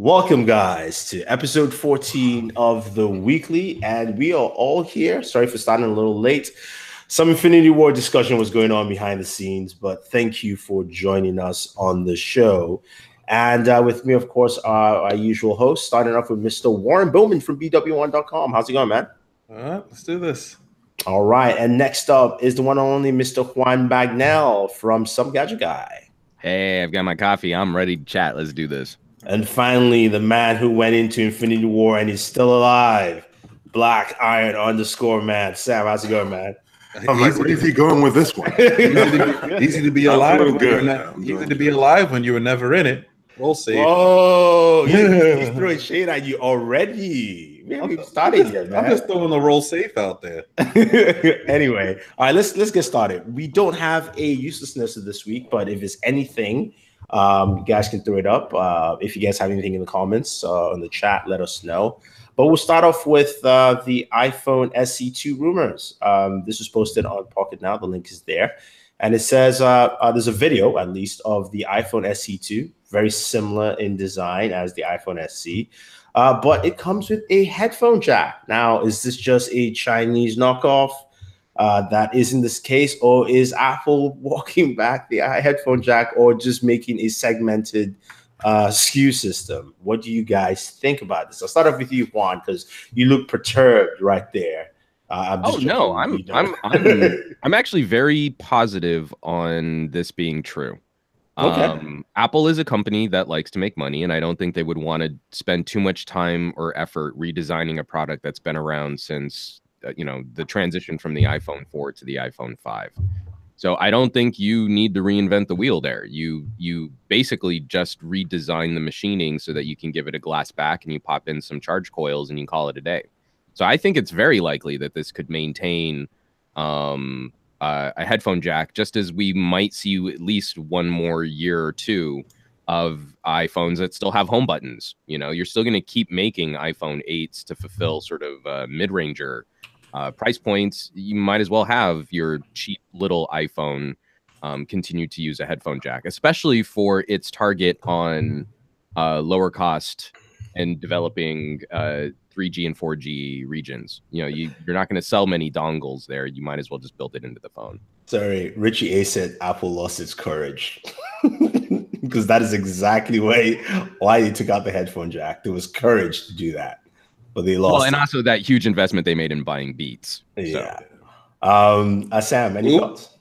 Welcome, guys, to episode 14 of the weekly. And we are all here. Sorry for starting a little late. Some Infinity War discussion was going on behind the scenes, but thank you for joining us on the show. And uh, with me, of course, are our usual host, starting off with Mr. Warren Bowman from BW1.com. How's it going, man? All right, let's do this. All right. And next up is the one and only Mr. Juan Bagnell from Some Gadget Guy. Hey, I've got my coffee. I'm ready to chat. Let's do this. And finally, the man who went into Infinity War and is still alive, Black Iron underscore man. Sam, how's it going, man? I'm like, where is he going with this one? easy, to be, easy to be alive. When good. Not, easy to be alive when you were never in it. We'll see. Oh, he's, he's throwing shade at you already. Man, we started here, man. I'm just throwing the roll safe out there. anyway, all right, let's let's get started. We don't have a uselessness of this week, but if it's anything um, you guys can throw it up. Uh, if you guys have anything in the comments uh, on the chat, let us know. But we'll start off with uh, the iPhone SE2 rumors. Um, this was posted on Pocketnow. The link is there. And it says uh, uh, there's a video, at least, of the iPhone SE2, very similar in design as the iPhone SE. Uh, but it comes with a headphone jack. Now, is this just a Chinese knockoff? Uh, that is in this case, or is Apple walking back the headphone jack, or just making a segmented uh, SKU system? What do you guys think about this? I'll start off with you, Juan, because you look perturbed right there. Uh, oh no, I'm I'm I'm I'm actually very positive on this being true. Okay. Um, Apple is a company that likes to make money, and I don't think they would want to spend too much time or effort redesigning a product that's been around since uh, you know the transition from the iphone 4 to the iphone 5 so i don't think you need to reinvent the wheel there. You you basically just redesign the machining so that you can give it a glass back and you pop in some charge coils and you call it a day. So i think it's very likely that this could maintain um, uh, a headphone jack just as we might see at least one more year or two of iPhones that still have home buttons. You know, you're still going to keep making iPhone 8s to fulfill sort of uh, mid-ranger uh, price points, you might as well have your cheap little iPhone um, continue to use a headphone jack, especially for its target on uh, lower cost and developing uh, 3G and 4G regions. You know, you, you're not going to sell many dongles there. You might as well just build it into the phone. Sorry, Richie A said Apple lost its courage. because that is exactly why why he took out the headphone jack. There was courage to do that but they lost. Well, and also that huge investment they made in buying Beats. Yeah. So. Um, uh, Sam, any Ooh. thoughts?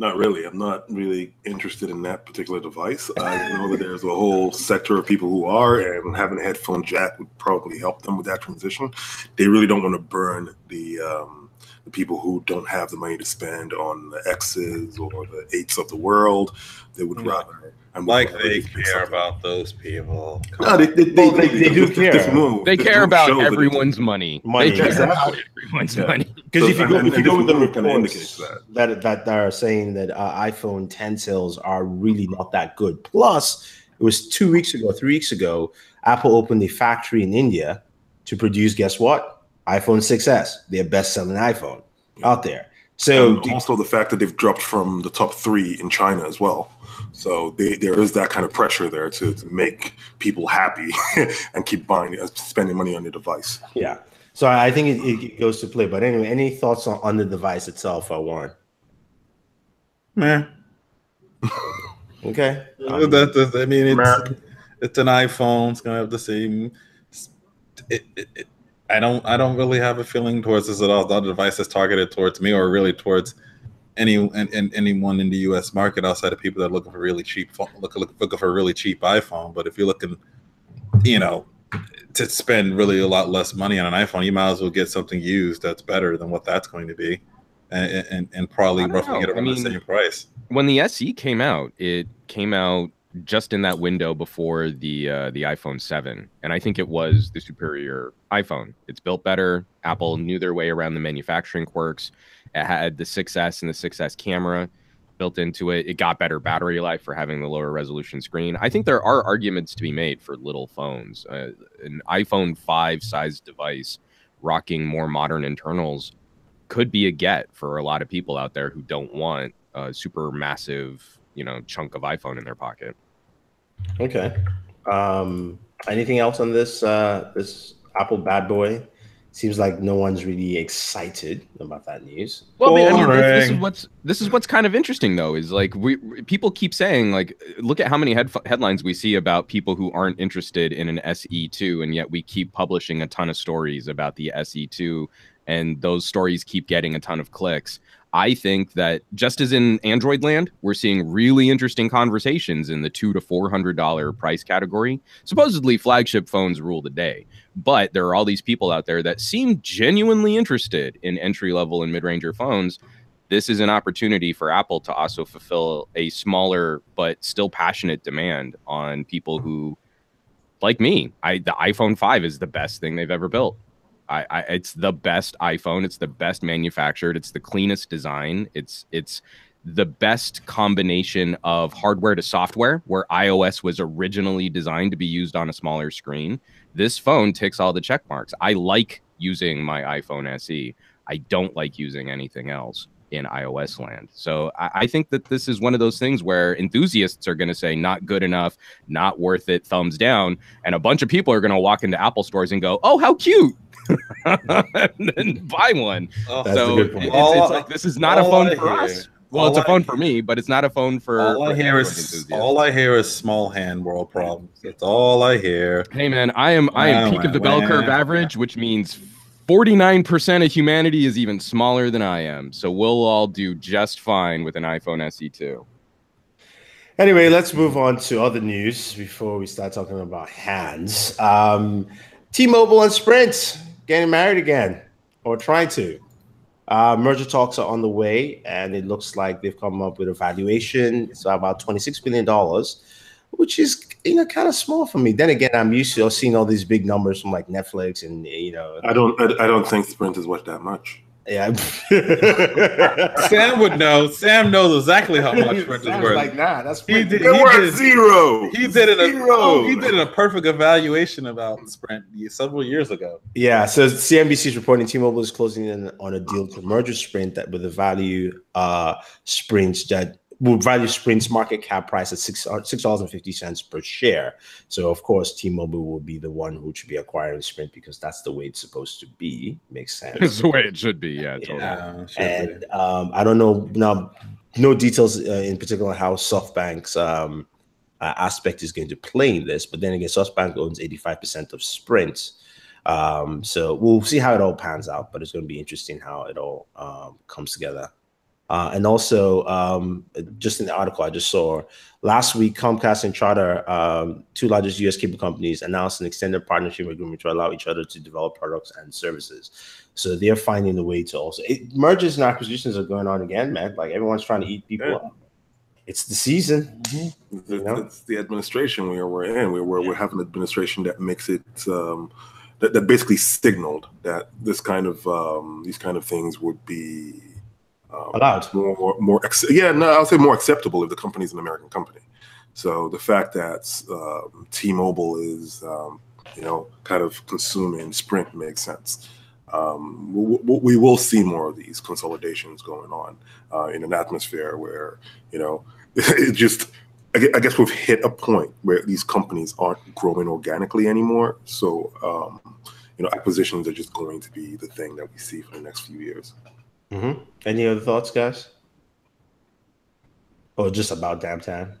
Not really. I'm not really interested in that particular device. I know that there's a whole sector of people who are, and having a headphone jack would probably help them with that transition. They really don't want to burn the um, the people who don't have the money to spend on the X's or the eights of the world. They would mm-hmm. rather I'm like they care about those people. No, they, they, they, they, they do care. They care about everyone's money. money. They care about everyone's yeah. money. Because if you go, if you go with the reports that. that that are saying that uh, iPhone 10 sales are really not that good. Plus, it was two weeks ago, three weeks ago, Apple opened a factory in India to produce. Guess what? iPhone 6s, their best-selling iPhone out there. So and also the fact that they've dropped from the top three in China as well. So they, there is that kind of pressure there to, to make people happy and keep buying, uh, spending money on the device. Yeah. So I think it, it goes to play. But anyway, any thoughts on, on the device itself, uh, Warren? Man. okay. Um, that, that, I mean, it's, it's an iPhone. It's gonna have the same. It, it, it, I don't. I don't really have a feeling towards this at all. The device is targeted towards me, or really towards any and, anyone in the U.S. market outside of people that are looking for really cheap phone, look, look, looking for a really cheap iPhone. But if you're looking, you know, to spend really a lot less money on an iPhone, you might as well get something used that's better than what that's going to be, and and, and probably roughly know. get around I mean, the same price. When the SE came out, it came out just in that window before the uh, the iPhone 7, and I think it was the superior iPhone. It's built better. Apple knew their way around the manufacturing quirks. It had the 6S and the 6S camera built into it. It got better battery life for having the lower resolution screen. I think there are arguments to be made for little phones. Uh, an iPhone 5 size device rocking more modern internals could be a get for a lot of people out there who don't want a super massive, you know, chunk of iPhone in their pocket. Okay. Um, Anything else on this uh, this Apple bad boy? Seems like no one's really excited about that news. Well, I mean, this, this, is what's this is what's kind of interesting though is like we people keep saying like look at how many head, headlines we see about people who aren't interested in an SE2 and yet we keep publishing a ton of stories about the SE2 and those stories keep getting a ton of clicks. I think that just as in Android land, we're seeing really interesting conversations in the two to four hundred dollar mm-hmm. price category. Supposedly, flagship phones rule the day, but there are all these people out there that seem genuinely interested in entry level and mid ranger phones. This is an opportunity for Apple to also fulfill a smaller but still passionate demand on people who, like me, I the iPhone five is the best thing they've ever built. I, I, it's the best iPhone. It's the best manufactured. It's the cleanest design. It's it's the best combination of hardware to software, where iOS was originally designed to be used on a smaller screen. This phone ticks all the check marks. I like using my iPhone SE. I don't like using anything else in iOS land. So I, I, think that this is one of those things where enthusiasts are going to say not good enough, not worth it, thumbs down, and a bunch of people are going to walk into Apple stores and go, "Oh, how cute!" and then buy one. Oh, so it's, it's, like this is not a phone I for hear, us. Well, it's a phone I for me, but it's not a phone for. All I hear is all I hear is small hand world problems. That's all I hear. Hey man, I am I am peak of the bell curve average, which means 49% of humanity is even smaller than I am. So we'll all do just fine with an iPhone SE2. Anyway, let's move on to other news before we start talking about hands. Um, T-Mobile and Sprint getting married again or trying to. Uh, merger talks are on the way, and it looks like they've come up with a valuation. It's about $26 billion, which is you know kind of small for me. Then again, I'm used to seeing all these big numbers from like Netflix and you know. I don't. I, I don't think Sprint is worth that much. Yeah. Sam would know. Sam knows exactly how much Sprint is worth. Like, nah, that's he did, he did zero. He did it. A, oh, he did a perfect evaluation about Sprint several years ago. Yeah. So CNBC is reporting T-Mobile is closing in on a deal to merge Sprint that with a value uh Sprint that will value Sprint's market cap price at six uh, six dollars and fifty cents per share. So of course, T-Mobile will be the one who should be acquiring Sprint because that's the way it's supposed to be. Makes sense. It's the way it should be. Yeah, totally. Yeah. and um, I don't know now. No details uh, in particular how SoftBank's um, uh, aspect is going to play in this, but then again, SoftBank owns eighty five percent of Sprint. Um, so we'll see how it all pans out, but it's going to be interesting how it all um, comes together. Uh, and also, um, just in the article I just saw last week, Comcast and Charter, um, two largest U.S. cable companies, announced an extended partnership agreement to allow each other to develop products and services. So they're finding a way to also it, mergers and acquisitions are going on again, man. Like everyone's trying to eat people up. It's the season. Mm-hmm. You know? It's the administration we are we're in. We're we're, we're having an administration that makes it. Um, that, that basically signaled that this kind of um, these kind of things would be um, allowed more more, more yeah no i'll say more acceptable if the company is an american company so the fact that um, t-mobile is um, you know kind of consuming sprint makes sense um, we, we, will see more of these consolidations going on uh, in an atmosphere where you know it just I guess we've hit a point where these companies aren't growing organically anymore. So, um, you know, acquisitions are just going to be the thing that we see for the next few years. Mm-hmm. Any other thoughts, guys? Or just about damn time?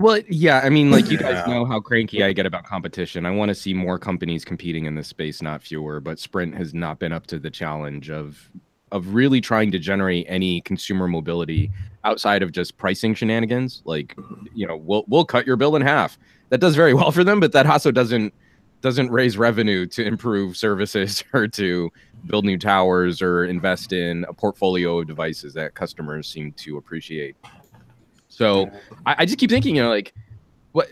Well, yeah, I mean, like you guys know how cranky I get about competition. I want to see more companies competing in this space, not fewer. But Sprint has not been up to the challenge of of really trying to generate any consumer mobility outside of just pricing shenanigans. Like, you know, we'll we'll cut your bill in half. That does very well for them, but that also doesn't doesn't raise revenue to improve services or to build new towers or invest in a portfolio of devices that customers seem to appreciate. So I, I just keep thinking, you know, like, what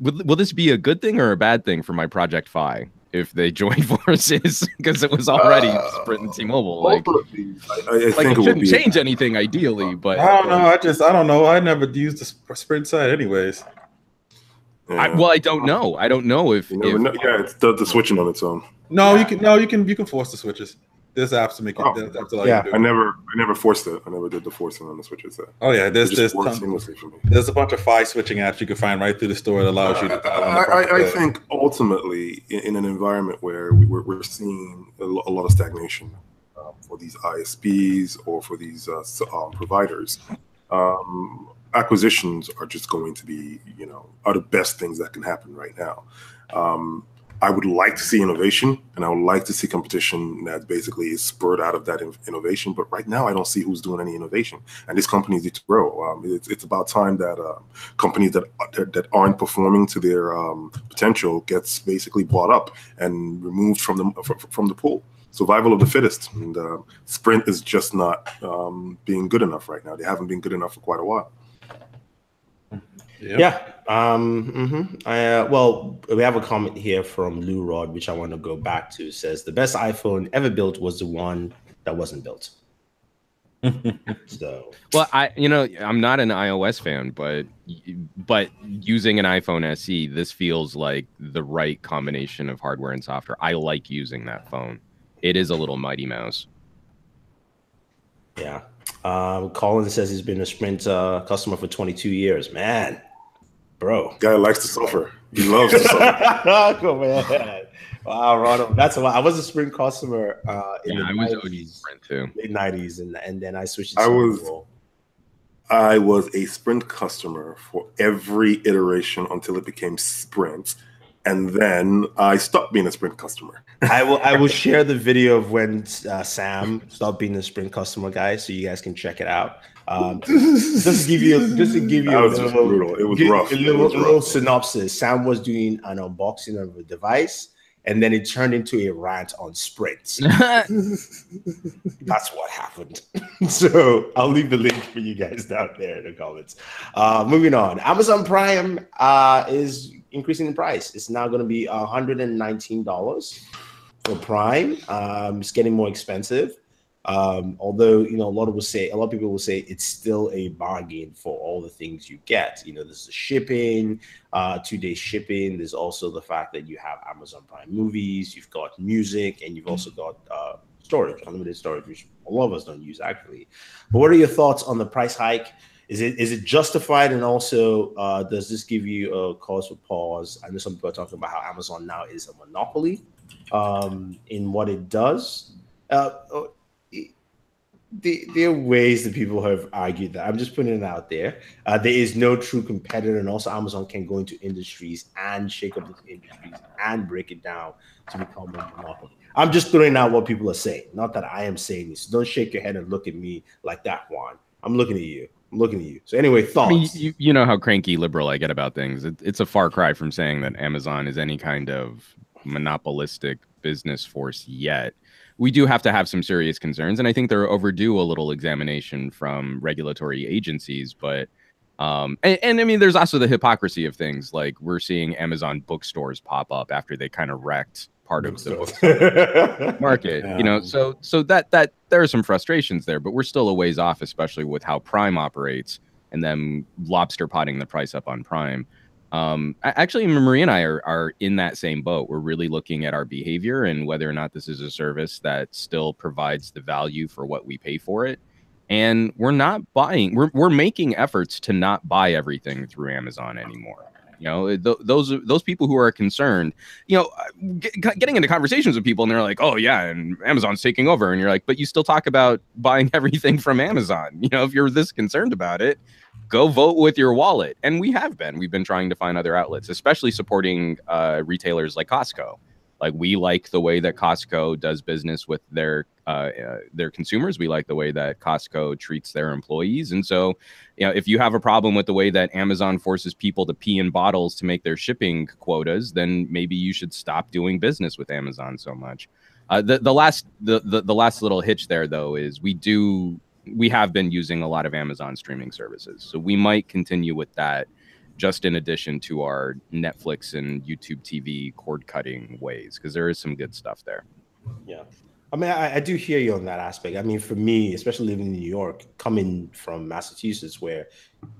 will, will this be a good thing or a bad thing for my Project Fi if they join forces? Because it was already uh, Sprint and T-Mobile. Like, I, I like it, it shouldn't change anything ideally, but I don't know. I just I don't know. I never used the Sprint side, anyways. Yeah. I, well, I don't know. I don't know if, if know. yeah, it's the, the switching on its own. No, yeah. you can no, you can you can force the switches. there's apps to make it. Oh, yeah, I never, I never forced it. I never did the forcing on the switches. Oh yeah, there's there's there's a bunch of Fi switching apps you can find right through the store that allows you to. I, I, I, think ultimately, in, in, an environment where we, are we're seeing a, lot of stagnation um, for these ISPs or for these uh, um, providers, um, acquisitions are just going to be, you know, are the best things that can happen right now. Um, I would like to see innovation, and I would like to see competition that basically is spurred out of that innovation. But right now, I don't see who's doing any innovation, and these companies need to grow. Um, it's, it's about time that uh, companies that, that, that aren't performing to their um, potential gets basically bought up and removed from the from, from the pool. Survival of the fittest, and uh, Sprint is just not um, being good enough right now. They haven't been good enough for quite a while. Yep. Yeah. Um, mm-hmm. I, uh, well, we have a comment here from Lou Rod, which I want to go back to. It says the best iPhone ever built was the one that wasn't built. so, well, I, you know, I'm not an iOS fan, but but using an iPhone SE, this feels like the right combination of hardware and software. I like using that phone. It is a little mighty mouse. Yeah. Um, Colin says he's been a Sprint uh, customer for 22 years. Man, bro. Guy likes to suffer. He loves to suffer. oh, man. Wow, Ronald. That's a lot. I was a Sprint customer uh, in yeah, the I 90s, Sprint too. Late 90s, and, and then I switched I was I was a Sprint customer for every iteration until it became Sprint. And then I stopped being a Sprint customer. I will I will share the video of when uh, Sam stopped being a Sprint customer, guys, so you guys can check it out. Um, just to give you, just to give you a little, brutal. It was rough. A little, was little synopsis. Sam was doing an unboxing of a device, and then it turned into a rant on sprints. That's what happened. so I'll leave the link for you guys down there in the comments. Uh, moving on, Amazon Prime uh, is increasing the price. It's now going to be $119 for Prime. Um, it's getting more expensive. Um, although you know a lot of will say a lot of people will say it's still a bargain for all the things you get. You know, there's the shipping, uh, two day shipping. There's also the fact that you have Amazon Prime movies, you've got music, and you've also got uh, storage, unlimited storage, which a lot of us don't use actually. But what are your thoughts on the price hike? Is it is it justified, and also uh, does this give you a cause for pause? I know some people are talking about how Amazon now is a monopoly um, in what it does. Uh, there are ways that people have argued that. I'm just putting it out there. Uh, there is no true competitor, and also Amazon can go into industries and shake up the industries and break it down to become a monopoly. I'm just throwing out what people are saying. Not that I am saying this. Don't shake your head and look at me like that, Juan. I'm looking at you. I'm looking at you. So anyway, thoughts. I mean, you, you know how cranky liberal I get about things. It, it's a far cry from saying that Amazon is any kind of monopolistic business force yet we do have to have some serious concerns, and I think they're overdue a little examination from regulatory agencies. But um, and, and I mean, there's also the hypocrisy of things like we're seeing Amazon bookstores pop up after they kind of wrecked part of the market yeah. you know so so that that there are some frustrations there but we're still a ways off especially with how prime operates and then lobster potting the price up on prime um, actually, Marie and I are, are in that same boat. We're really looking at our behavior and whether or not this is a service that still provides the value for what we pay for it. And we're not buying, we're, we're making efforts to not buy everything through Amazon anymore. You know, th- those those people who are concerned, you know, uh, get, getting into conversations with people and they're like, "Oh yeah, and Amazon's taking over," and you're like, "But you still talk about buying everything from Amazon." You know, if you're this concerned about it, go vote with your wallet. And we have been. We've been trying to find other outlets, especially supporting uh, retailers like Costco. Like we like the way that Costco does business with their uh, uh, their consumers. We like the way that Costco treats their employees. And so, you know, if you have a problem with the way that Amazon forces people to pee in bottles to make their shipping quotas, then maybe you should stop doing business with Amazon so much. Uh, the the last the, the the last little hitch there though is we do we have been using a lot of Amazon streaming services. So we might continue with that just in addition to our Netflix and YouTube TV cord cutting ways, because there is some good stuff there. Yeah. I mean, I, I, do hear you on that aspect. I mean, for me, especially living in New York, coming from Massachusetts, where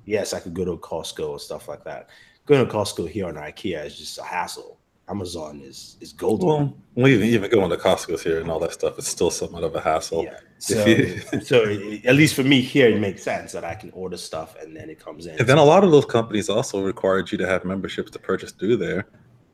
yes, I could go to Costco or stuff like that. Going to Costco here on IKEA is just a hassle. Amazon is is gold. Well, well, even even going to Costco's here and all that stuff, it's still somewhat of a hassle. Yeah. So, so at least for me here, it makes sense that I can order stuff and then it comes in. And then a lot of those companies also required you to have memberships to purchase through there,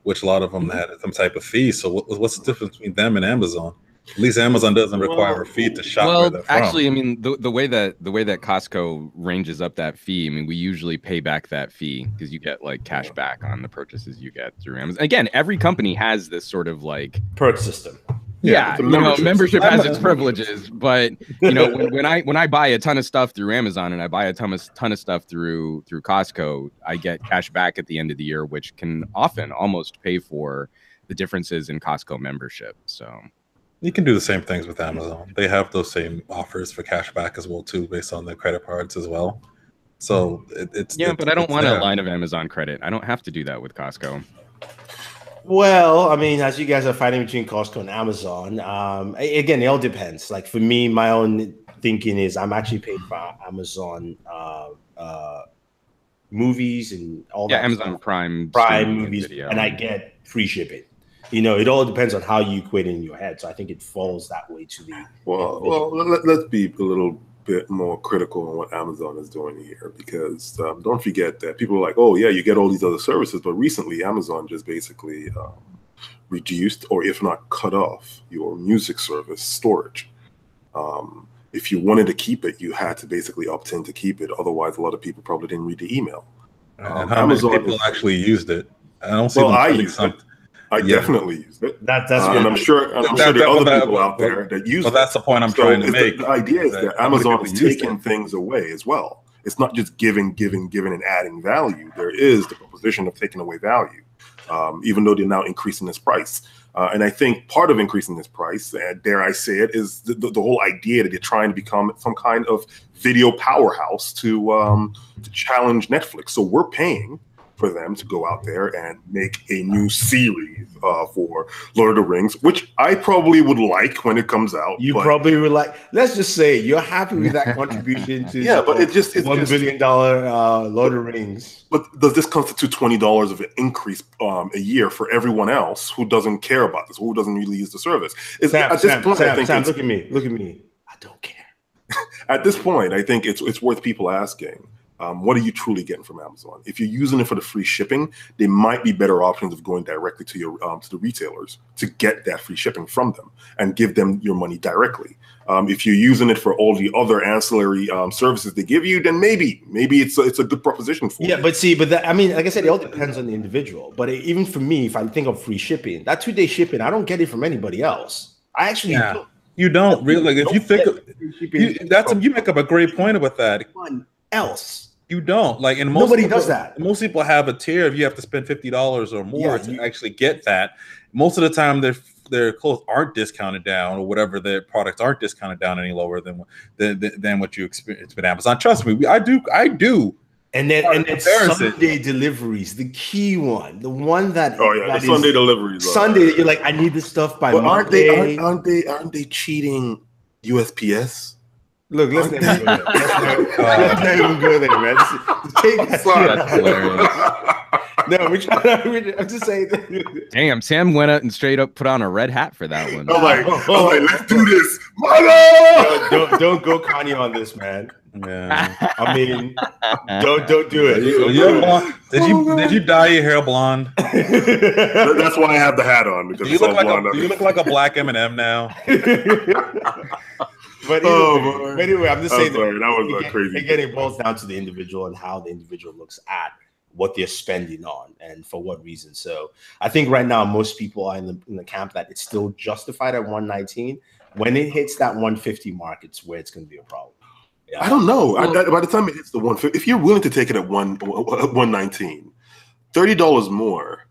which a lot of them mm-hmm. had some type of fee. So what, what's the difference between them and Amazon? At least Amazon doesn't require well, a fee to shop. Well, actually, I mean the, the way that the way that Costco ranges up that fee, I mean, we usually pay back that fee because you get like cash back on the purchases you get through Amazon. Again, every company has this sort of like perk system. Yeah, yeah you know, membership has its privileges, but you know, when, when I when I buy a ton of stuff through Amazon and I buy a ton of ton of stuff through through Costco, I get cash back at the end of the year, which can often almost pay for the differences in Costco membership. So you can do the same things with Amazon. They have those same offers for cash back as well too, based on their credit cards as well. So it, it's yeah, it's, but I don't want there. a line of Amazon credit. I don't have to do that with Costco. Well, I mean, as you guys are fighting between Costco and Amazon, um, again, it all depends. Like for me, my own thinking is I'm actually paid for Amazon uh, uh, movies and all yeah, that. Amazon stuff. Prime, Prime movies, and I get free shipping you know, it all depends on how you equate it in your head. So I think it falls that way to the. Well, well, let, us be a little bit more critical on what Amazon is doing here because um, don't forget that people are like, oh yeah, you get all these other services, but recently Amazon just basically um, reduced or if not cut off your music service storage. Um, if you wanted to keep it, you had to basically opt in to keep it. Otherwise, a lot of people probably didn't read the email. Um, how Amazon many people is, actually used it? I don't see. Well, I used it. I yeah. definitely use it. That, that's uh, and I'm sure and I'm that, sure there are other that, people out there that use. Well, that's the point I'm so trying to make. The, the idea is that, that Amazon is taking things away as well. It's not just giving, giving, giving, and adding value. There is the proposition of taking away value, um, even though they're now increasing this price. Uh, and I think part of increasing this price, and dare I say it, is the, the, the, whole idea that they're trying to become some kind of video powerhouse to um, to challenge Netflix. So we're paying for them to go out there and make a new series uh, for Lord of the Rings, which I probably would like when it comes out. You probably would like. Let's just say you're happy with that contribution to yeah, but it just it's one just, billion dollar uh, Lord of the Rings. But does this constitute twenty dollars of an increase um, a year for everyone else who doesn't care about this, who doesn't really use the service? Is Sam, at this Sam, point, Sam, I think Sam, look at me, look at me. I don't care. at this point, I think it's it's worth people asking um, what are you truly getting from Amazon? If you're using it for the free shipping, there might be better options of going directly to your um, to the retailers to get that free shipping from them and give them your money directly. Um, if you're using it for all the other ancillary um, services they give you, then maybe maybe it's a, it's a good proposition for yeah, you. Yeah, but see, but that, I mean, like I said, it all depends on the individual. But even for me, if I think of free shipping, that two day shipping, I don't get it from anybody else. I actually yeah. don't. You don't really like if you think of, you, that's you make up a great point about that. One else. You don't like, and most nobody people, does that. Most people have a tier if you have to spend fifty dollars or more yeah, to you, actually get that. Most of the time, their their clothes aren't discounted down, or whatever their products aren't discounted down any lower than than, than what you experience with Amazon. Trust me, I do, I do. And then, and then Sunday deliveries, the key one, the one that oh yeah, that the Sunday deliveries. Sunday, you're like, I need this stuff by. But aren't they? Aren't, aren't they? Aren't they cheating USPS? Look, let's not even go there. Let's not even go there, man. Take that. That's hilarious. No, we try to, I'm just saying. Damn, Sam went out and straight up put on a red hat for that one. I'm like, I'm like let's do this, mother. Don't, don't go Kanye on this, man. Yeah. I mean, don't don't do it. You, you, did you oh, did you dye your hair blonde? That's why I have the hat on because do you, look like, a, do you look like a black Eminem now? But, oh, but anyway, I'm just oh, saying that, that was again, crazy. Again, it boils down to the individual and how the individual looks at what they're spending on and for what reason. So I think right now most people are in the in the camp that it's still justified at 119. When it hits that 150 mark, it's where it's going to be a problem. Yeah. I don't know. Well, I, by the time it hits the 150, if you're willing to take it at one uh, 119, thirty dollars more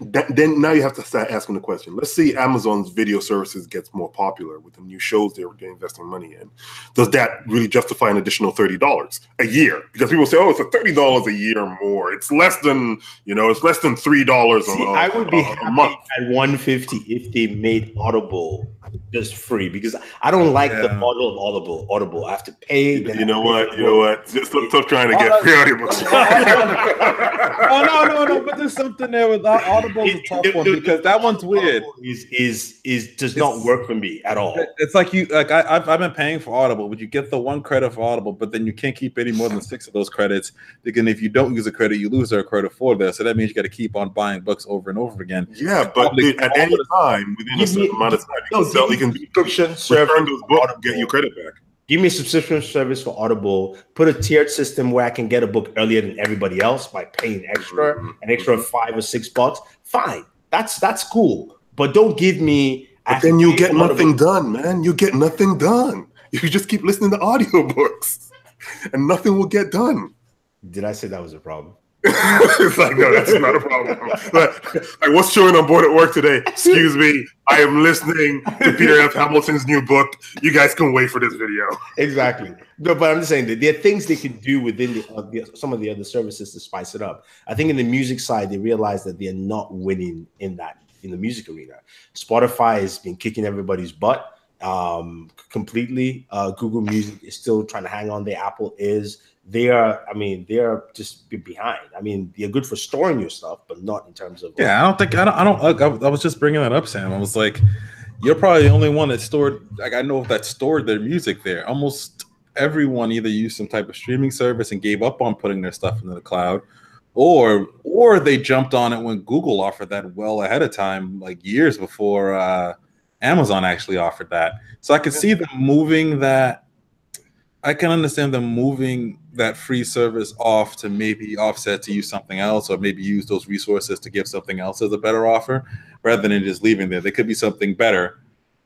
that, then now you have to start asking the question. Let's see Amazon's video services gets more popular with the new shows they're, they're investing money in. Does that really justify an additional thirty dollars a year? Because people say, "Oh, it's a thirty dollars a year more. It's less than you know, it's less than three dollars a, I would be a, a month at one fifty if they made Audible just free because I don't like yeah. the model of Audible. Audible, I have to pay. You know what? You know what? Just stop, stop trying to get oh, free audiobooks. oh no, no, no! But there's something there with Audible Audible's a tough one because that one's weird. Is is is does it's, not work for me at all. It's like you like I I've, I've been paying for Audible, but you get the one credit for Audible, but then you can't keep any more than six of those credits. Again, if you don't use a credit, you lose their credit for there. So that means you got to keep on buying books over and over again. Yeah, but dude, at any time within a certain amount of time, you can, sell, you can subscription return those books, get your credit back give me a subscription service for Audible, put a tiered system where I can get a book earlier than everybody else by paying extra, mm-hmm. an extra five or six bucks. Fine. That's that's cool. But don't give me But then you get nothing done, man. You get nothing done. You just keep listening to audiobooks and nothing will get done. Did I say that was a problem? it's like, no, that's not a problem. But, like, what's showing on Bored at Work today? Excuse me, I am listening to Peter F. Hamilton's new book. You guys can wait for this video. Exactly. No, but I'm just saying that there are things they can do within the, uh, the, some of the other services to spice it up. I think in the music side, they realize that they're not winning in that in the music arena. Spotify has been kicking everybody's butt um completely uh google music is still trying to hang on the apple is they are i mean they're just behind. I mean they're good for storing your stuff but not in terms of yeah i don't think i don't i don't I, I, was just bringing that up sam. I was like you're probably the only one that stored like i know that stored their music there. Almost everyone either used some type of streaming service and gave up on putting their stuff into the cloud or or they jumped on it when google offered that well ahead of time like years before uh amazon actually offered that. So i could see them moving that I can understand them moving that free service off to maybe offset to use something else, or maybe use those resources to give something else as a better offer, rather than just leaving there. There could be something better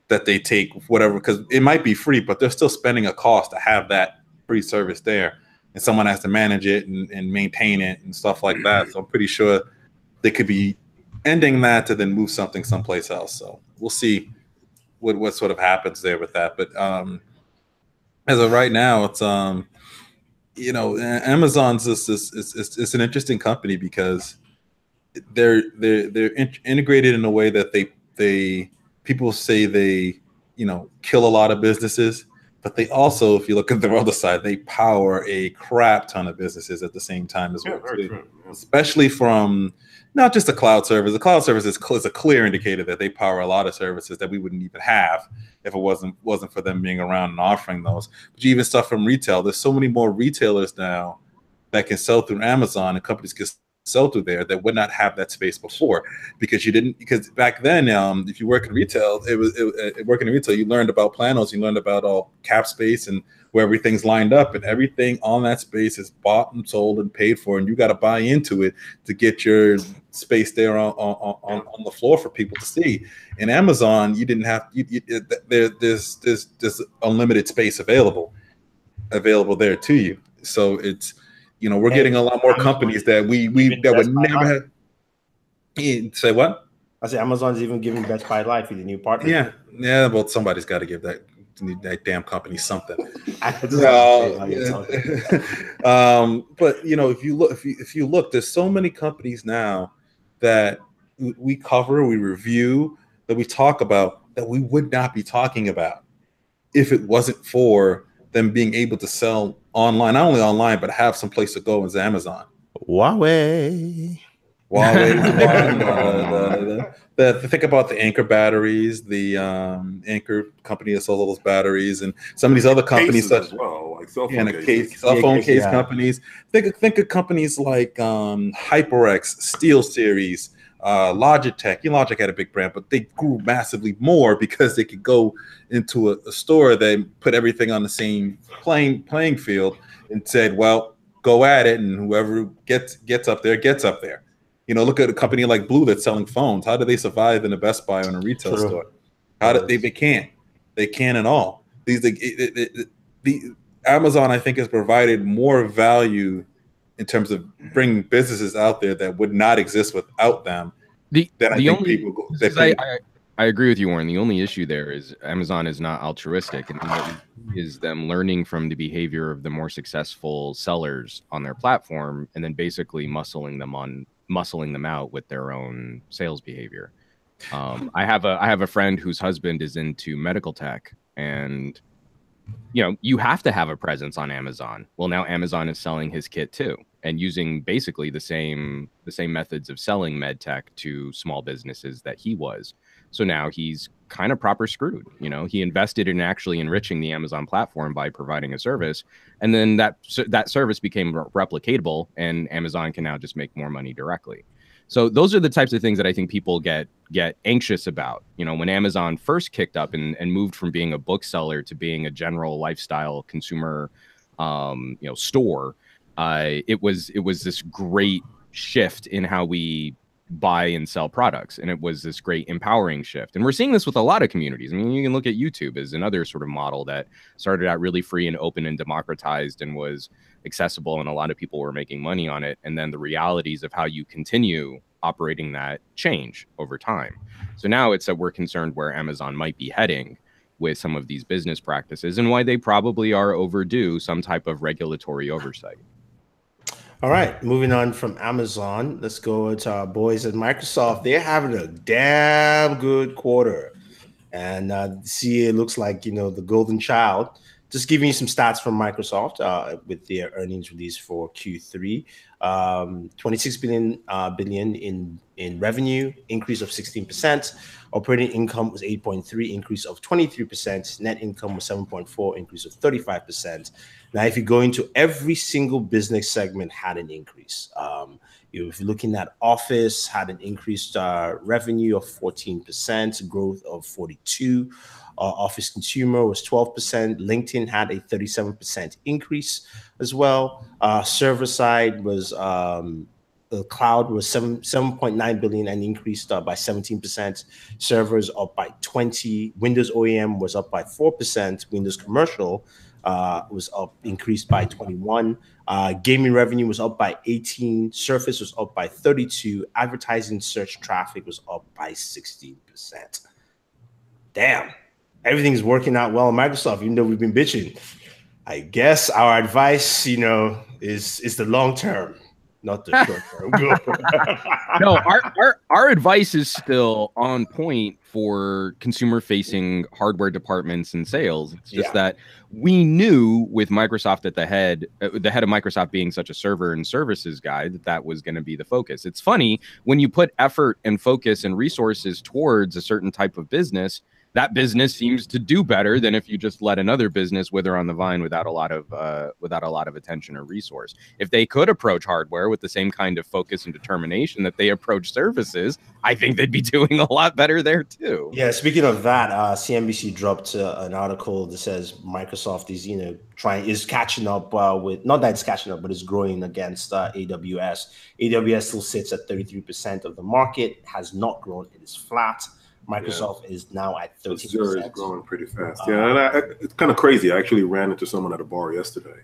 that they take, whatever, because it might be free, but they're still spending a cost to have that free service there, and someone has to manage it and, and maintain it and stuff like that. So I'm pretty sure they could be ending that to then move something someplace else. So we'll see what what sort of happens there with that, but. um as of right now, it's um, you know, Amazon's this is it's, it's, it's an interesting company because they're they're they're in- integrated in a way that they they people say they you know kill a lot of businesses, but they also, if you look at the other side, they power a crap ton of businesses at the same time as yeah, well, especially from not just the cloud service. The cloud service is, is a clear indicator that they power a lot of services that we wouldn't even have if it wasn't wasn't for them being around and offering those. But even stuff from retail, there's so many more retailers now that can sell through Amazon and companies can sell through there that would not have that space before because you didn't because back then um, if you work in retail it was it, it, working in retail you learned about planos you learned about all cap space and where everything's lined up and everything on that space is bought and sold and paid for and you got to buy into it to get your space there on, on, on, on the floor for people to see in amazon you didn't have you, you, there, there's there's there's unlimited space available available there to you so it's you know, we're getting a lot more companies that we we that would never have. Say what? I say Amazon's even giving Best Buy Life for the new partner. Yeah, yeah. Well, somebody's got to give that that damn company something. um, but you know, if you look, if you, if you look, there's so many companies now that we cover, we review, that we talk about that we would not be talking about if it wasn't for them being able to sell online, not only online, but have some place to go is Amazon. Huawei. Huawei. the, the, think about the Anker batteries, the um, Anker company that sells all those batteries, and some of these other companies such as well, like cell phone, yeah, case, cell phone case yeah. companies. Think think of companies like um, HyperX, Steel Series, uh, Logitech. You know, Logitech had a big brand, but they grew massively more because they could go into a, a store that put everything on the same playing playing field and said, "Well, go at it," and whoever gets gets up there gets up there. You know, look at a company like BLU that's selling phones. How do they survive in a Best Buy or in a retail True. store? How do they? They can't. They can't at all. These the, the, the Amazon, I think, has provided more value in terms of bringing businesses out there that would not exist without them. The, the only, people, I, I, I, agree with you, Warren. The only issue there is Amazon is not altruistic, and is them learning from the behavior of the more successful sellers on their platform, and then basically muscling them on muscling them out with their own sales behavior. Um, I have a I have a friend whose husband is into medical tech, and you know you have to have a presence on Amazon. Well, now Amazon is selling his kit too and using basically the same the same methods of selling medtech to small businesses that he was. So now he's kind of proper screwed. You know, he invested in actually enriching the Amazon platform by providing a service, and then that that service became replicatable, and Amazon can now just make more money directly. So those are the types of things that I think people get get anxious about. You know, when Amazon first kicked up and, and moved from being a bookseller to being a general lifestyle consumer, um, you know, store, uh, it was it was this great shift in how we buy and sell products and it was this great empowering shift. And we're seeing this with a lot of communities. I mean you can look at youtube as another sort of model that started out really free and open and democratized and was accessible and a lot of people were making money on it. And then the realities of how you continue operating that change over time. So now it's that we're concerned where amazon might be heading with some of these business practices and why they probably are overdue some type of regulatory oversight all right, moving on from Amazon, let's go to our boys at Microsoft. They're having a damn good quarter, and uh, see, it looks like you know the golden child. Just giving you some stats from Microsoft uh, with their earnings release for Q3. Um, 26 billion uh, billion in in revenue, increase of 16%. Operating income was 8.3, increase of 23%. Net income was 7.4, increase of 35%. Now, if you go into every single business segment, had an increase. Um, if you're looking at Office, had an increased uh, revenue of 14%, growth of 42. Uh, Office Consumer was 12%. LinkedIn had a 37% increase as well. Uh, server side was um, the cloud was seven 7.9 billion and increased uh, by 17%. Servers up by 20. Windows OEM was up by 4%. Windows Commercial uh, was up, increased by 21. Uh, gaming revenue was up by 18. Surface was up by 32. Advertising search traffic was up by 16%. Damn, everything's working out well in Microsoft, even though we've been bitching. I guess our advice, you know, is is the long term not the short term. no, our, our our advice is still on point for consumer facing hardware departments and sales. It's just yeah. that we knew with Microsoft at the head, uh, the head of Microsoft being such a server and services guy, that that was going to be the focus. It's funny when you put effort and focus and resources towards a certain type of business that business seems to do better than if you just let another business wither on the vine without a lot of uh, without a lot of attention or resource. If they could approach hardware with the same kind of focus and determination that they approach services, I think they'd be doing a lot better there too. Yeah. Speaking of that, uh, CNBC dropped uh, an article that says Microsoft is you know trying is catching up uh, with not that it's catching up, but it's growing against uh, AWS. AWS still sits at thirty three percent of the market, has not grown; it is flat. Microsoft yeah. is now at 13 Azure is growing pretty fast. Uh, yeah, and I, it's kind of crazy. I actually ran into someone at a bar yesterday,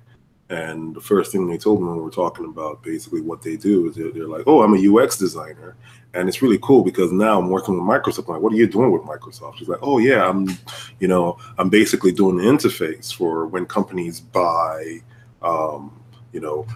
and the first thing they told me when we were talking about basically what they do is they're, they're like, "Oh, I'm a UX designer," and it's really cool because now I'm working with Microsoft. I'm like, what are you doing with Microsoft? She's like, "Oh yeah, I'm, you know, I'm basically doing the interface for when companies buy, um, you know,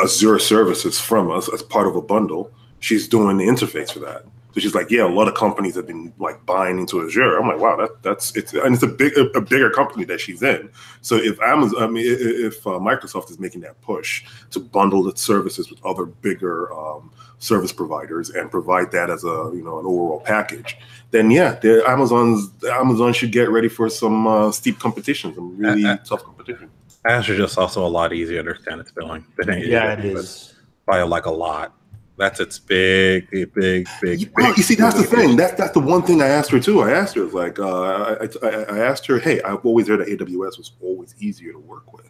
Azure services from us as part of a bundle." She's doing the interface for that. So she's like, yeah, a lot of companies have been like buying into Azure. I'm like, wow, that that's it's and it's a big a, a bigger company that she's in. So if Amazon, I mean, if uh, Microsoft is making that push to bundle its services with other bigger um, service providers and provide that as a you know an overall package, then yeah, the Amazon's Amazon should get ready for some uh, steep competition, some really uh, tough competition. Azure just also a lot easier to understand its billing. Yeah, it is by like a lot. That's its big, big, big, big. You, see, that's the thing. That's that's the one thing I asked her too. I asked her like, uh, I, I, I asked her, hey, I've always heard that AWS was always easier to work with,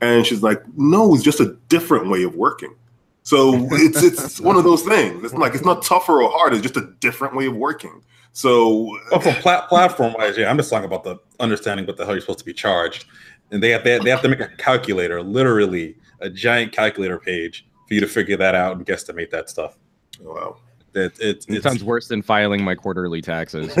and she's like, no, it's just a different way of working. So it's it's one of those things. It's like it's not tougher or harder. It's just a different way of working. So, well, for plat- platform wise, yeah, I'm just talking about the understanding what the hell you're supposed to be charged, and they have they, they have to make a calculator, literally a giant calculator page for you to figure that out and guesstimate that stuff. Wow. It, it, it sounds worse than filing my quarterly taxes.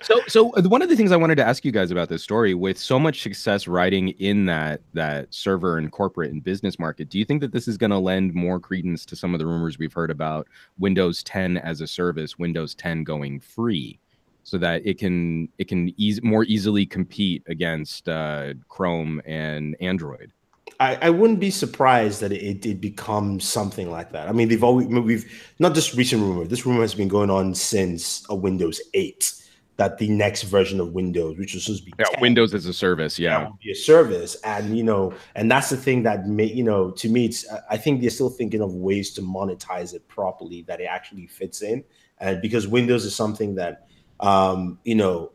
so, so uh, one of the things I wanted to ask you guys about this story, with so much success riding in that that server and corporate and business market, do you think that this is going to lend more credence to some of the rumors we've heard about Windows 10 as a service, Windows 10 going free, so that it can it can ease more easily compete against uh, Chrome and Android? I, I wouldn't be surprised that it, it becomes something like that. I mean, they've always we've not just recent rumor. This rumor has been going on since a Windows 8 that the next version of Windows, which was supposed to be yeah, 10, Windows as a service, yeah, be a service, and you know, and that's the thing that may you know to me, it's I think they're still thinking of ways to monetize it properly that it actually fits in, and because Windows is something that um, you know,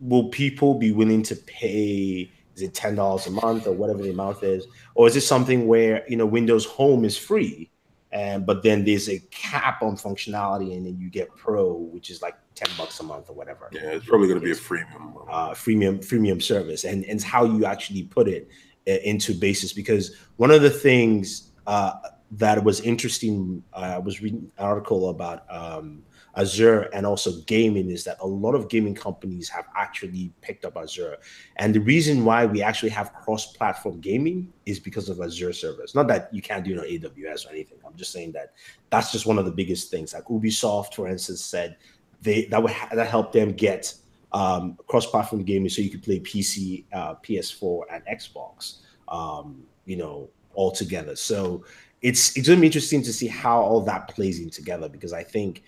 will people be willing to pay? Is it ten dollars a month or whatever the amount is, or is it something where you know Windows Home is free? and but then there's a cap on functionality and then you get pro which is like 10 bucks a month or whatever. Yeah it's probably going to be a freemium uh freemium freemium service. And, and it's how you actually put it uh, into basis. Because one of the things uh that was interesting uh, i was reading an article about um Azure and also gaming is that a lot of gaming companies have actually picked up Azure. And the reason why we actually have cross platform gaming is because of Azure servers. Not that you can't do it on AWS or anything. I'm just saying that that's just one of the biggest things. Like Ubisoft, for instance, said they that would ha- that helped them get um, cross platform gaming so you could play PC, uh, PS4, and Xbox, um, you know, all together. So it's it's going to be interesting to see how all that plays in together because I think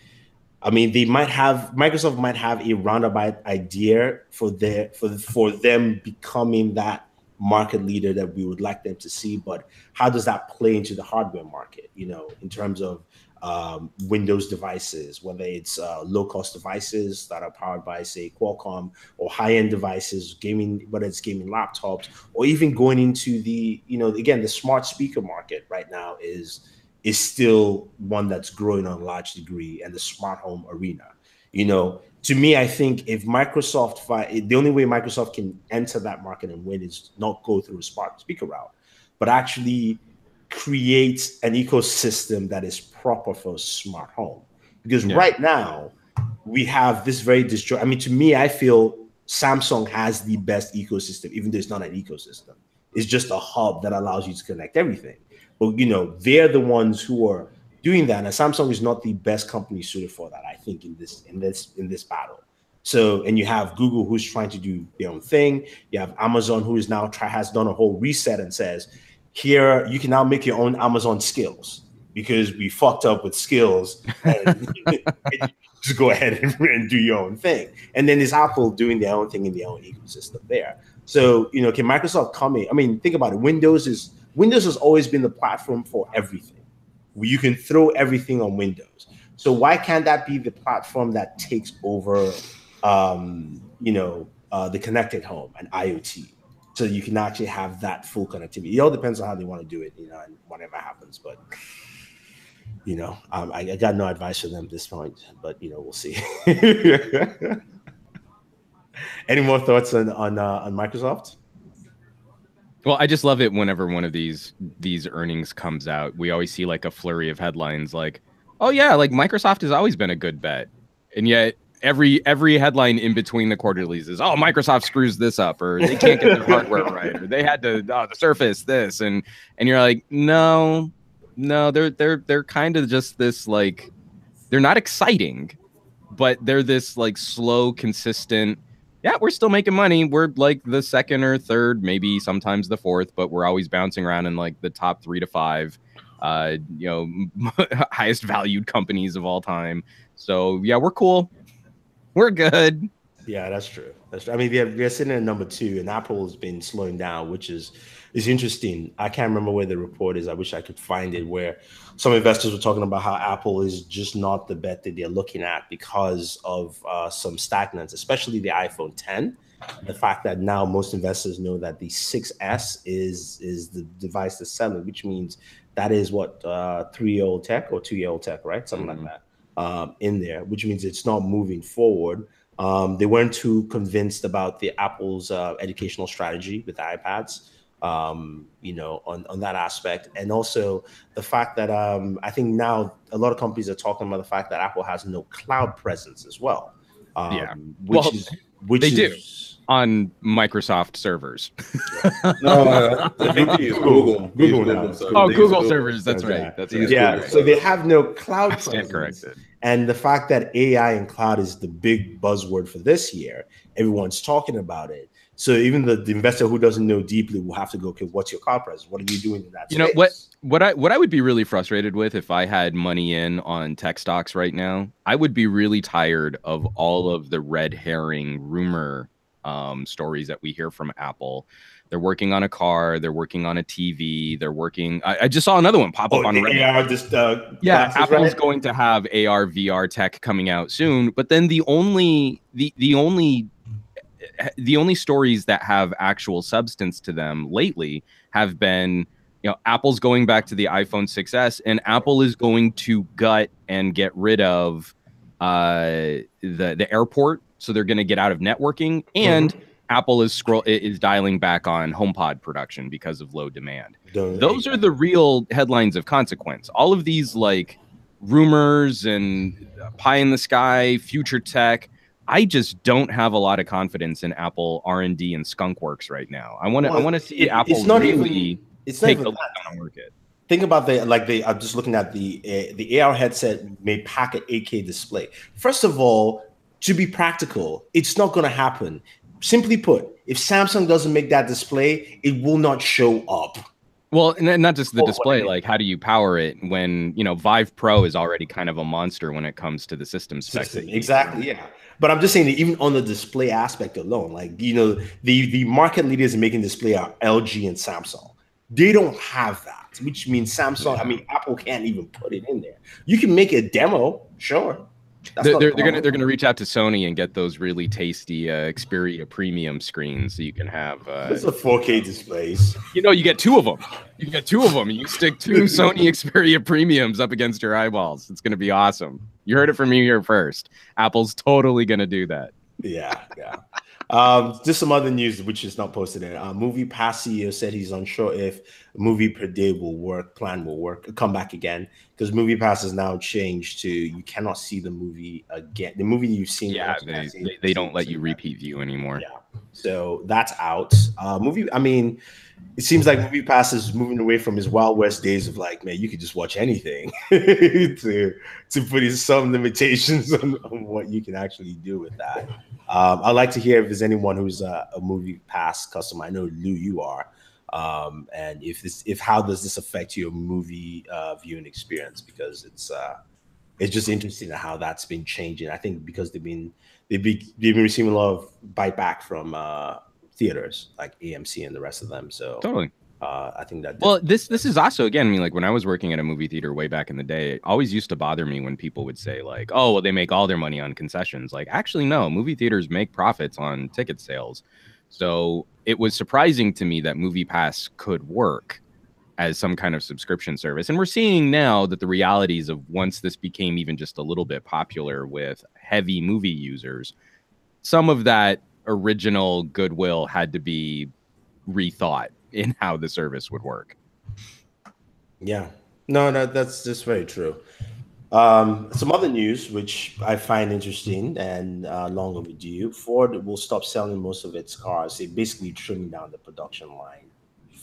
I mean, they might have Microsoft might have a roundabout idea for their for for them becoming that market leader that we would like them to see, but how does that play into the hardware market? You know, in terms of um, Windows devices, whether it's uh, low cost devices that are powered by, say, Qualcomm, or high end devices, gaming, whether it's gaming laptops, or even going into the, you know, again, the smart speaker market right now is is still one that's growing on a large degree and the smart home arena. You know, to me, I think if Microsoft, the only way Microsoft can enter that market and win is not go through a smart speaker route, but actually create an ecosystem that is proper for a smart home. Because yeah. right now, we have this very disjoint. I mean, to me, I feel Samsung has the best ecosystem, even though it's not an ecosystem. It's just a hub that allows you to connect everything. But you know, they're the ones who are doing that. And Samsung is not the best company suited for that, I think, in this in this in this battle. So, and you have Google who's trying to do their own thing. You have Amazon who is now try has done a whole reset and says, here you can now make your own Amazon skills because we fucked up with skills. And, just go ahead and, and, do your own thing. And then there's Apple doing their own thing in their own ecosystem there. So, you know, can Microsoft come in? I mean, think about it. Windows is Windows has always been the platform for everything. You can throw everything on Windows. So why can't that be the platform that takes over, um, you know, uh, the connected home and IoT, so you can actually have that full connectivity? It all depends on how they want to do it, you know, and whatever happens. But you know, um, I, I, got no advice for them at this point. But you know, we'll see. Any more thoughts on on uh, on Microsoft? Well, I just love it whenever one of these these earnings comes out. We always see like a flurry of headlines like, "Oh yeah, like Microsoft has always been a good bet." And yet every every headline in between the quarterlies is, "Oh, Microsoft screws this up or they can't get their hardware right or they had to oh, the Surface this." And and you're like, "No. No, they're they're they're kind of just this like they're not exciting, but they're this like slow, consistent yeah, we're still making money. We're like the second or third, maybe sometimes the fourth, but we're always bouncing around in like the top three to five, uh, you know, highest valued companies of all time. So yeah, we're cool. We're good. Yeah, that's true. That's true. I mean, they're, they're sitting at number two, and Apple has been slowing down, which is is interesting. I can't remember where the report is. I wish I could find it. Where some investors were talking about how Apple is just not the bet that they're looking at because of uh, some stagnance, especially the iPhone 10. The fact that now most investors know that the 6S is is the device that's selling, which means that is what uh, three year old tech or two year old tech, right? Something mm-hmm. like that um, in there, which means it's not moving forward. Um, they weren't too convinced about the Apple's uh, educational strategy with iPads um, you know, on, on that aspect. And also the fact that um, I think now a lot of companies are talking about the fact that Apple has no cloud presence as well. Um, yeah. Which well, is, which they is, do on Microsoft servers. no, uh, Google. Google, Google now. Oh, Google servers. That's right. That's right. Yeah. So they have no cloud presence. corrected. And the fact that AI and cloud is the big buzzword for this year, everyone's talking about it. So even the, the investor who doesn't know deeply will have to go, okay, what's your car price? What are you doing in that? You space? know what? What I what I would be really frustrated with if I had money in on tech stocks right now, I would be really tired of all of the red herring rumor um, stories that we hear from Apple. They're working on a car. They're working on a TV. They're working. I, I just saw another one pop oh, up on Reddit. AR just uh, yeah, Apple's right? going to have AR VR tech coming out soon. But then the only the the only the only stories that have actual substance to them lately have been you know apple's going back to the iphone 6s and apple is going to gut and get rid of uh, the the airport so they're going to get out of networking and mm-hmm. Apple is scroll is dialing back on HomePod production because of low demand. Those are the real headlines of consequence. All of these like rumors and pie in the sky, future tech. I just don't have a lot of confidence in Apple R and D and skunkworks right now. I want to. Well, I want to see it, Apple it's not really even, it's take not even on market. Think about the like the. I'm just looking at the uh, the AR headset may pack an 8K display. First of all, to be practical, it's not going to happen. Simply put, if Samsung doesn't make that display, it will not show up. Well, and not just the display, like how do you power it when you know Vive Pro is already kind of a monster when it comes to the system specs. Exactly, yeah. But I'm just saying that even on the display aspect alone, like you know, the the market leaders making display are LG and Samsung. They don't have that, which means Samsung. I mean, Apple can't even put it in there. You can make a demo, sure, they're, they're, they're, gonna they're gonna reach out to Sony and get those really tasty uh, Xperia premium screens so you can have. Uh, it's a 4K displays. You know, you get two of them. You get two of them. You stick two Sony Xperia premiums up against your eyeballs. It's gonna be awesome. You heard it from me here first. Apple's totally gonna do that. Yeah, yeah. Um, just some other news which is not posted in. Uh, movie Pass CEO said he's unsure if movie per day will work, plan will work, come back again because Movie Pass has now changed to you cannot see the movie again. The movie you've seen, yeah, they, they, they, don't let you repeat view anymore. Yeah, so that's out. Uh, movie, I mean, it seems like Movie Pass is moving away from his Wild West days of like, man, you could just watch anything to to put some limitations on, on, what you can actually do with that. Um, I'd like to hear if there's anyone who's a, a Movie Pass customer. I know Lou, you are. Um, and if this, if how does this affect your movie uh, viewing experience? Because it's uh, it's just interesting how that's been changing. I think because they've been they've been, they've been receiving a lot of bite back from uh, theaters like AMC and the rest of them. So totally. Uh, I think that. Well, this this is also again. I mean, like when I was working at a movie theater way back in the day, it always used to bother me when people would say like, "Oh, well, they make all their money on concessions." Like, actually, no. Movie theaters make profits on ticket sales. So it was surprising to me that Movie Pass could work as some kind of subscription service. And we're seeing now that the realities of once this became even just a little bit popular with heavy movie users, some of that original goodwill had to be rethought in how the service would work. Yeah. No, no, that's just very true. Um, some other news, which I find interesting and uh, long overdue. Ford will stop selling most of its cars. They basically trimming down the production line.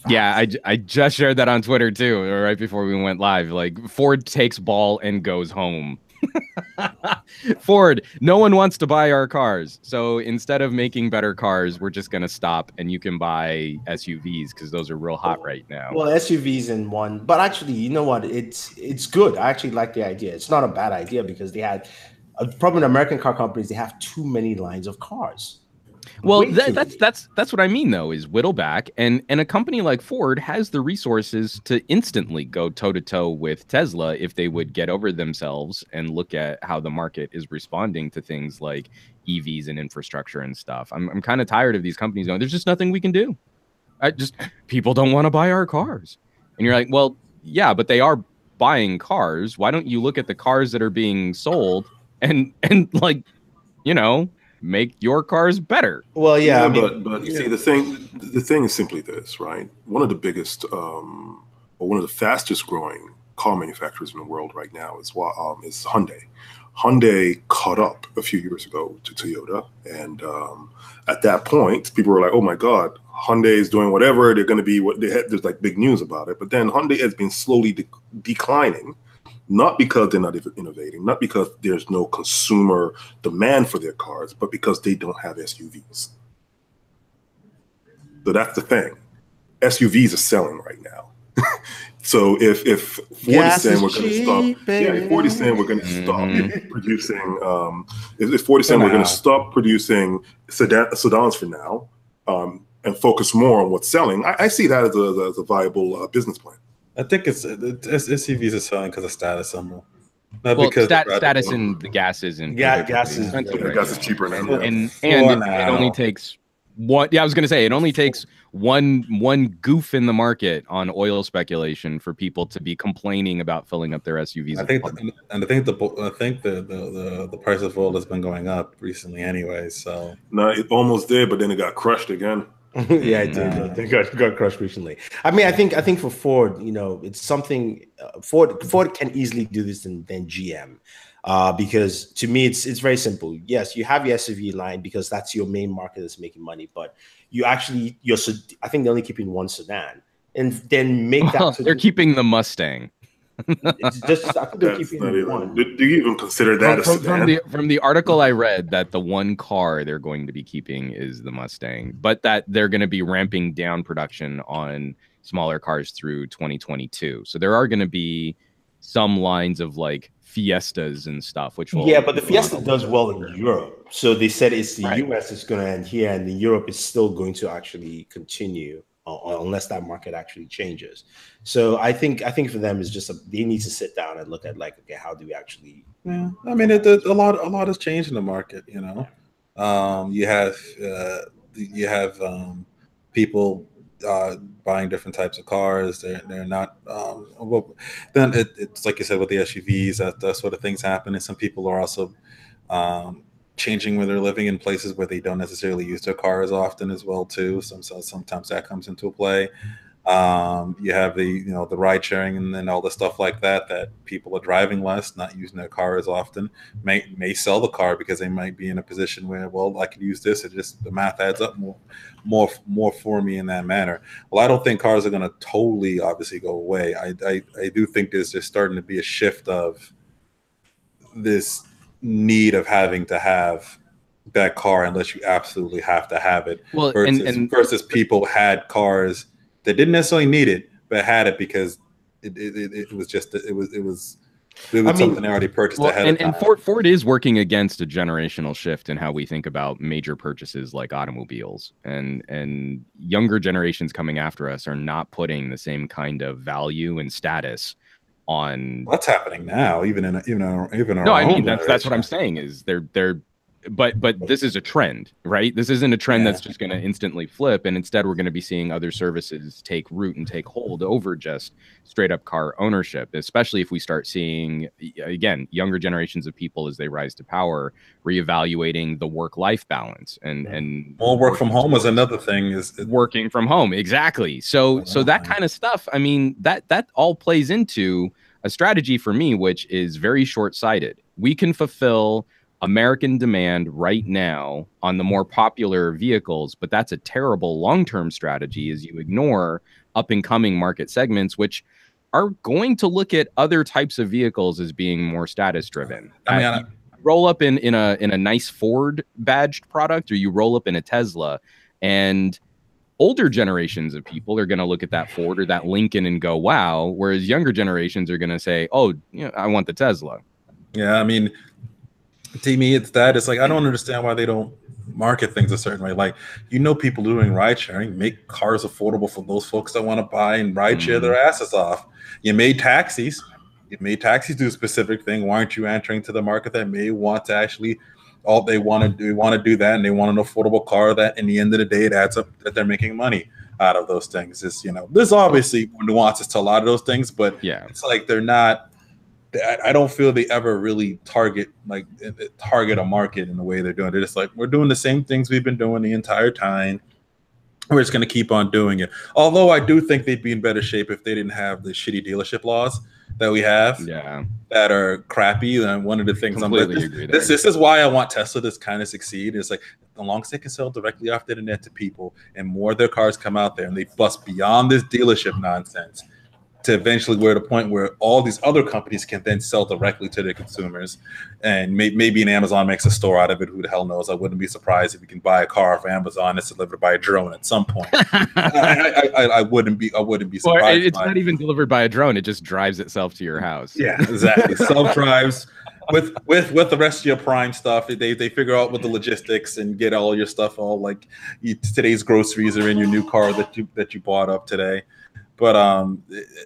Fast. Yeah, I, I just shared that on Twitter too, right before we went live. Like Ford takes ball and goes home Ford, no one wants to buy our cars. So instead of making better cars, we're just going to stop and you can buy SUVs because those are real hot oh, right now. Well, SUVs in one, but actually, you know what? It's it's good. I actually like the idea. It's not a bad idea because they had uh, a problem in American car companies. They have too many lines of cars. Well, that, that's that's that's what I mean though is whittle back and and a company like Ford has the resources to instantly go toe to toe with Tesla if they would get over themselves and look at how the market is responding to things like EVs and infrastructure and stuff. I'm I'm kind of tired of these companies going there's just nothing we can do. I just people don't want to buy our cars. And you're like, "Well, yeah, but they are buying cars. Why don't you look at the cars that are being sold and and like, you know, make your cars better. Well, yeah, yeah I mean, but but yeah. see the thing the thing is simply this, right? One of the biggest um, or one of the fastest growing car manufacturers in the world right now is um, is Hyundai. Hyundai caught up a few years ago to Toyota, and um, at that point, people were like, "Oh my God, Hyundai is doing whatever. They're going to be what they had." There's like big news about it, but then Hyundai has been slowly de- declining not because they're not innovating, not because there's no consumer demand for their cars, but because they don't have SUVs. So that's the thing. SUVs are selling right now. so if if Ford saying we're going to stop, yeah, if Ford is saying we're going to stop mm-hmm. producing, um, if, if Ford is saying we're going to stop producing sedan, sedans for now, um, and focus more on what's selling, I, I see that as a, as a viable uh, business plan. I think it's, it's SUVs are selling because of status symbol. Not well, because stat, status in the gas isn't. Yeah, gas is yeah, gas is cheaper now. And and, and it only takes one. Yeah, I was gonna say it only takes one one goof in the market on oil speculation for people to be complaining about filling up their SUVs. I think, the, and I think the I think the, the the the price of oil has been going up recently, anyway. So no, it almost did, but then it got crushed again. yeah, I did. They got, got crushed recently. I mean, I think I think for Ford, you know, it's something uh, Ford Ford can easily do this than, than GM. Uh, because to me, it's it's very simple. Yes, you have your SUV line because that's your main market that's making money, but you actually you're I think they're only keeping one sedan, and then make that. they're keeping the Mustang just I think they're keeping even, one. Do, do, you even consider that from, from, the from the article I read that the one car they're going to be keeping is the Mustang, but that they're going to be ramping down production on smaller cars through 2022. So there are going to be some lines of like Fiestas and stuff, which will yeah, but the Fiesta does well in Europe. So they said it's the right. US is going to end here, and the Europe is still going to actually continue unless that market actually changes. So I think I think for them is just a, they need to sit down and look at like okay how do we actually yeah I mean it, a lot a lot has changed in the market you know um, you have uh, you have um, people uh, buying different types of cars they're they're not um, well, then it, it's like you said with the SUVs that, that sort of things happen and some people are also um, changing where they're living in places where they don't necessarily use their car as often as well too. Some so sometimes that comes into play. Um, you have the you know the ride sharing and then all the stuff like that that people are driving less, not using their car as often. May may sell the car because they might be in a position where well I could use this. It just the math adds up more more more for me in that manner. Well, I don't think cars are going to totally obviously go away. I, I I do think there's just starting to be a shift of this need of having to have that car unless you absolutely have to have it. Well, versus, and, and versus people had cars that didn't necessarily need it, but had it because it, it, it was just it was it was it was I mean, something they already purchased well, ahead and, and Ford Ford is working against a generational shift in how we think about major purchases like automobiles, and and younger generations coming after us are not putting the same kind of value and status on what's happening now, even in even in, even our no, I mean that's that's what I'm saying is they're they're but but this is a trend right? This isn't a trend yeah. that's just going to instantly flip and instead we're going to be seeing other services take root and take hold over just straight up car ownership especially if we start seeing again younger generations of people as they rise to power reevaluating the work life balance and and more work from home is another thing is working from home exactly. So so that kind of stuff i mean that that all plays into a strategy for me which is very short-sighted. We can fulfill American demand right now on the more popular vehicles, but that's a terrible long term strategy as you ignore up and coming market segments, which are going to look at other types of vehicles as being more status driven. I mean, uh, roll up in, in a in a nice Ford badged product or you roll up in a Tesla and older generations of people are going to look at that Ford or that Lincoln and go, wow. Whereas younger generations are going to say, oh, you know, I want the Tesla. Yeah. I mean, to me it's that. It's like i don't understand why they don't market things a certain way. Like you know people doing ride sharing make cars affordable for those folks that want to buy and ride share their mm-hmm. asses off. You made taxis. You made taxis do a specific thing. Why aren't you entering to the market that may want to actually all they want to do want to do that and they want an affordable car that in the end of the day it adds up that they're making money out of those things. Is you know there's obviously nuances to a lot of those things but yeah. it's like they're not I don't feel they ever really target like eh, eh, target a market in the way they're doing. They're just like we're doing the same things we've been doing the entire time. We're just going to keep on doing it. Although I do think they'd be in better shape if they didn't have the shitty dealership laws that we have. Yeah, that are crappy. And one of the things I'm like, this, this, this, is why I want Tesla to kind of succeed. It's like as long as they can sell directly off the internet to people, and more of their cars come out there, and they bust beyond this dealership nonsense to eventually we're at a point where all these other companies can then sell directly to their consumers. And may, maybe an amazon makes a store out of it who the hell knows? I wouldn't be surprised if you can buy a car off amazon it's delivered by a drone at some point. I, I, I, I, wouldn't be i wouldn't be surprised or it's not even delivered by a drone it just drives itself to your house. Yeah exactly. Self drives with with with the rest of your prime stuff. They they figure out with the logistics and get all your stuff all like you, today's groceries are in your new car that you that you bought up today but um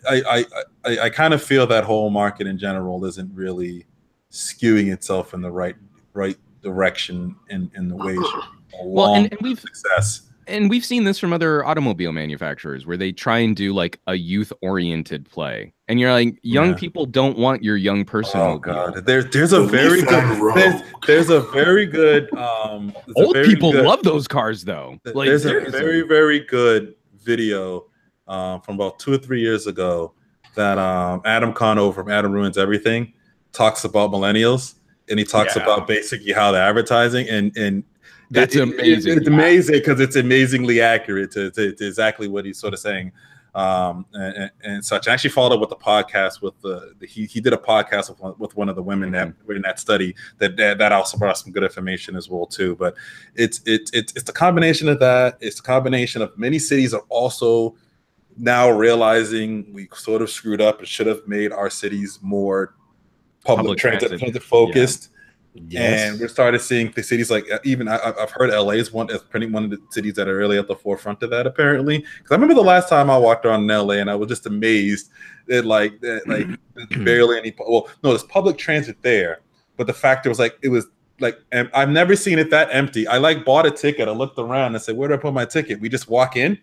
i i i, I kind of feel that whole market in general isn't really skewing itself in the right right direction in in the ways well and, and we've success. and we've seen this from other automobile manufacturers where they try and do like a youth oriented play and you're like young yeah. people don't want your young person oh god. There's there's a very good there's, there's, a very good um old people good, love those cars though. Like there's a very very good video um, from about two or three years ago that um, adam conover from adam ruins everything talks about millennials and he talks yeah. about basically how the advertising and and that's it, amazing. It, it's amazing because it's amazingly accurate to, to, to, exactly what he's sort of saying um, and, and, such. I actually followed up with the podcast with the, the, he, he did a podcast with one, with one of the women mm-hmm. that in that study that, that, that also brought some good information as well too. But it's it's it's it's the combination of that. It's the combination of many cities are also now realizing we sort of screwed up and should have made our cities more public, public transit, transit focused. Yeah Yes. And we're starting seeing the cities like uh, even I, have heard LA is one is pretty one of the cities that are really at the forefront of that apparently. Because I remember the last time I walked around in LA and I was just amazed that like that, like barely any well no there's public transit there, but the fact it was like it was like and I've never seen it that empty. I like bought a ticket. I looked around and said, "Where do I put my ticket?" We just walk in.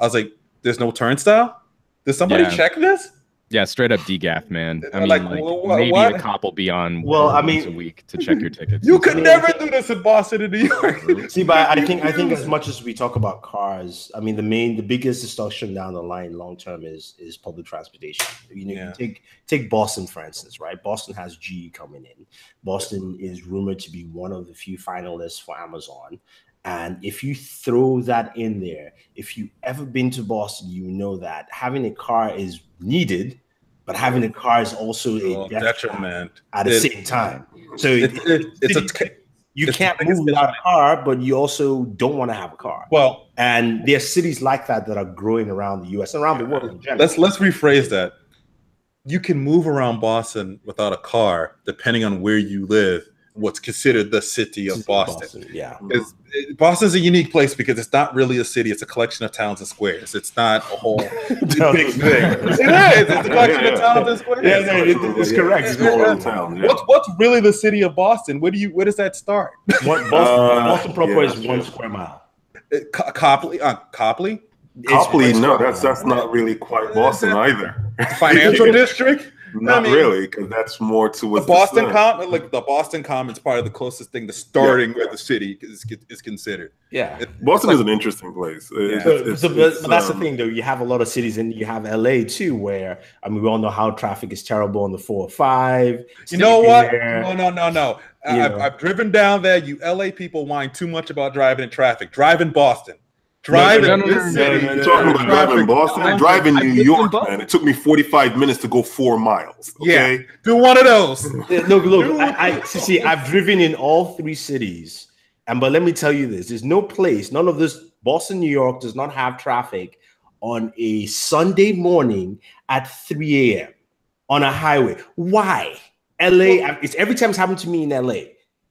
I was like, "There's no turnstile. Did somebody yeah. check this?" Yeah, straight up degaff, man. I mean, like, like what, maybe what? a cop will be on. Well, I mean, a week to check your tickets. You could never do this in Boston and New York. See, but I think I think as much as we talk about cars, I mean, the main, the biggest discussion down the line, long term, is is public transportation. You know, yeah. you take take Boston for instance, right? Boston has GE coming in. Boston is rumored to be one of the few finalists for Amazon. And if you throw that in there, if you ever been to Boston, you know that having a car is needed, but having a car is also a oh, detriment at the it, same time. So it, it, it's a you can't move without a car, but you also don't want to have a car. Well, and there are cities like that that are growing around the U.S. and around the world in general. Let's let's rephrase that. You can move around Boston without a car, depending on where you live what's considered the city of Boston. Boston yeah, it, Boston's a unique place because it's not really a city; it's a collection of towns and squares. It's not a whole big thing. it is. It's a collection of towns and squares. Yeah, no, it, it's correct. It's all town. Yeah. What's what's really the city of Boston? Where do you where does that start? What, Boston, uh, Boston proper yeah, is one square mile. Copley, uh, Copley. Copley, no, that's that's not really quite Boston either. Financial district. Not I mean, really, because that's more to what Boston Common, like the Boston Common's part of the closest thing to starting yeah. where the city is, is considered. Yeah, it, Boston like, is an interesting place. Yeah. It's, it's, so, it's, but that's um, the thing, though. You have a lot of cities, and you have LA too, where I mean, we all know how traffic is terrible on the four or five. You know what? There. No, no, no, no. I've, I've driven down there. You LA people whine too much about driving in traffic. Drive in Boston. Driving no, no, no, no, talking about driving Boston, driving New York, man. It took me 45 minutes to go four miles. Okay? Yeah, do one of those. look, look, I, I see. I've driven in all three cities, and but let me tell you this: there's no place, none of this. Boston, New York does not have traffic on a Sunday morning at 3 a.m. on a highway. Why? LA. It's every time it's happened to me in LA.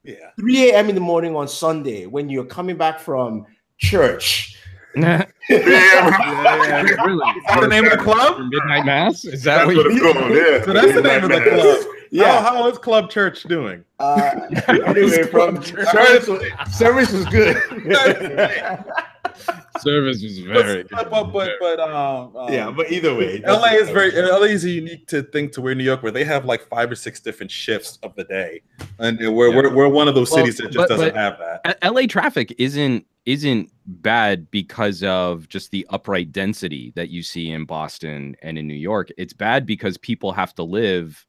Yeah, 3 a.m. in the morning on Sunday when you're coming back from church yeah, yeah, really. Is that the name of the club? Midnight Mass? Is that that's what, you called? Yeah. So that's the name of the club. Yeah. How, how is Club Church doing? Uh, anyway, from service, service was good. service was very but, but, but, but um, um, yeah, but either way, LA is very LA is a unique to thing to where New York, where they have like five or six different shifts of the day, and we're yeah. we're, we're one of those well, cities that just but, doesn't have that. LA traffic isn't isn't bad because of just the upright density that you see in Boston and in New York. It's bad because people have to live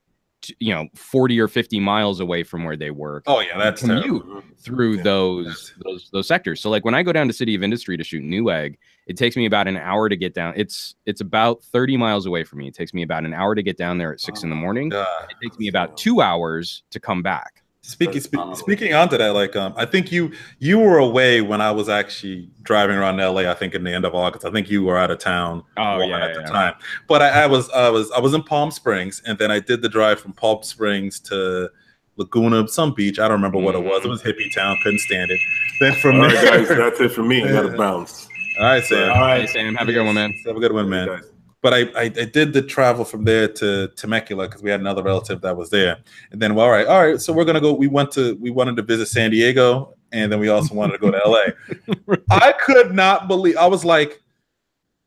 you know 40 or 50 miles away from where they work oh yeah that's commute terrible. through yeah, those those those sectors. So like when i go down to city of industry to shoot newegg it takes me about an hour to get down it's it's about 30 miles away from me. It takes me about an hour to get down there at six oh, in the oh, morning. God. it takes me about two hours to come back Speaking spe- speaking onto that, like um, I think you you were away when I was actually driving around LA. I think in the end of August. I think you were out of town. Oh yeah, at yeah, the time. But I, I, was I was I was in Palm Springs, and then I did the drive from Palm Springs to Laguna, some beach. I don't remember what it was. It was mm-hmm. hippie town. Couldn't stand it. Then from there, guys, that's it for me. I got to bounce. All right, Sam. All right, Sam. Have a good one, man. Have a good one, man but I, I, I did the travel from there to Temecula because we had another relative that was there. And then, well, all right, all right. So we're gonna go. We went to we wanted to visit San Diego, and then we also wanted to go to LA. I could not believe. I was like,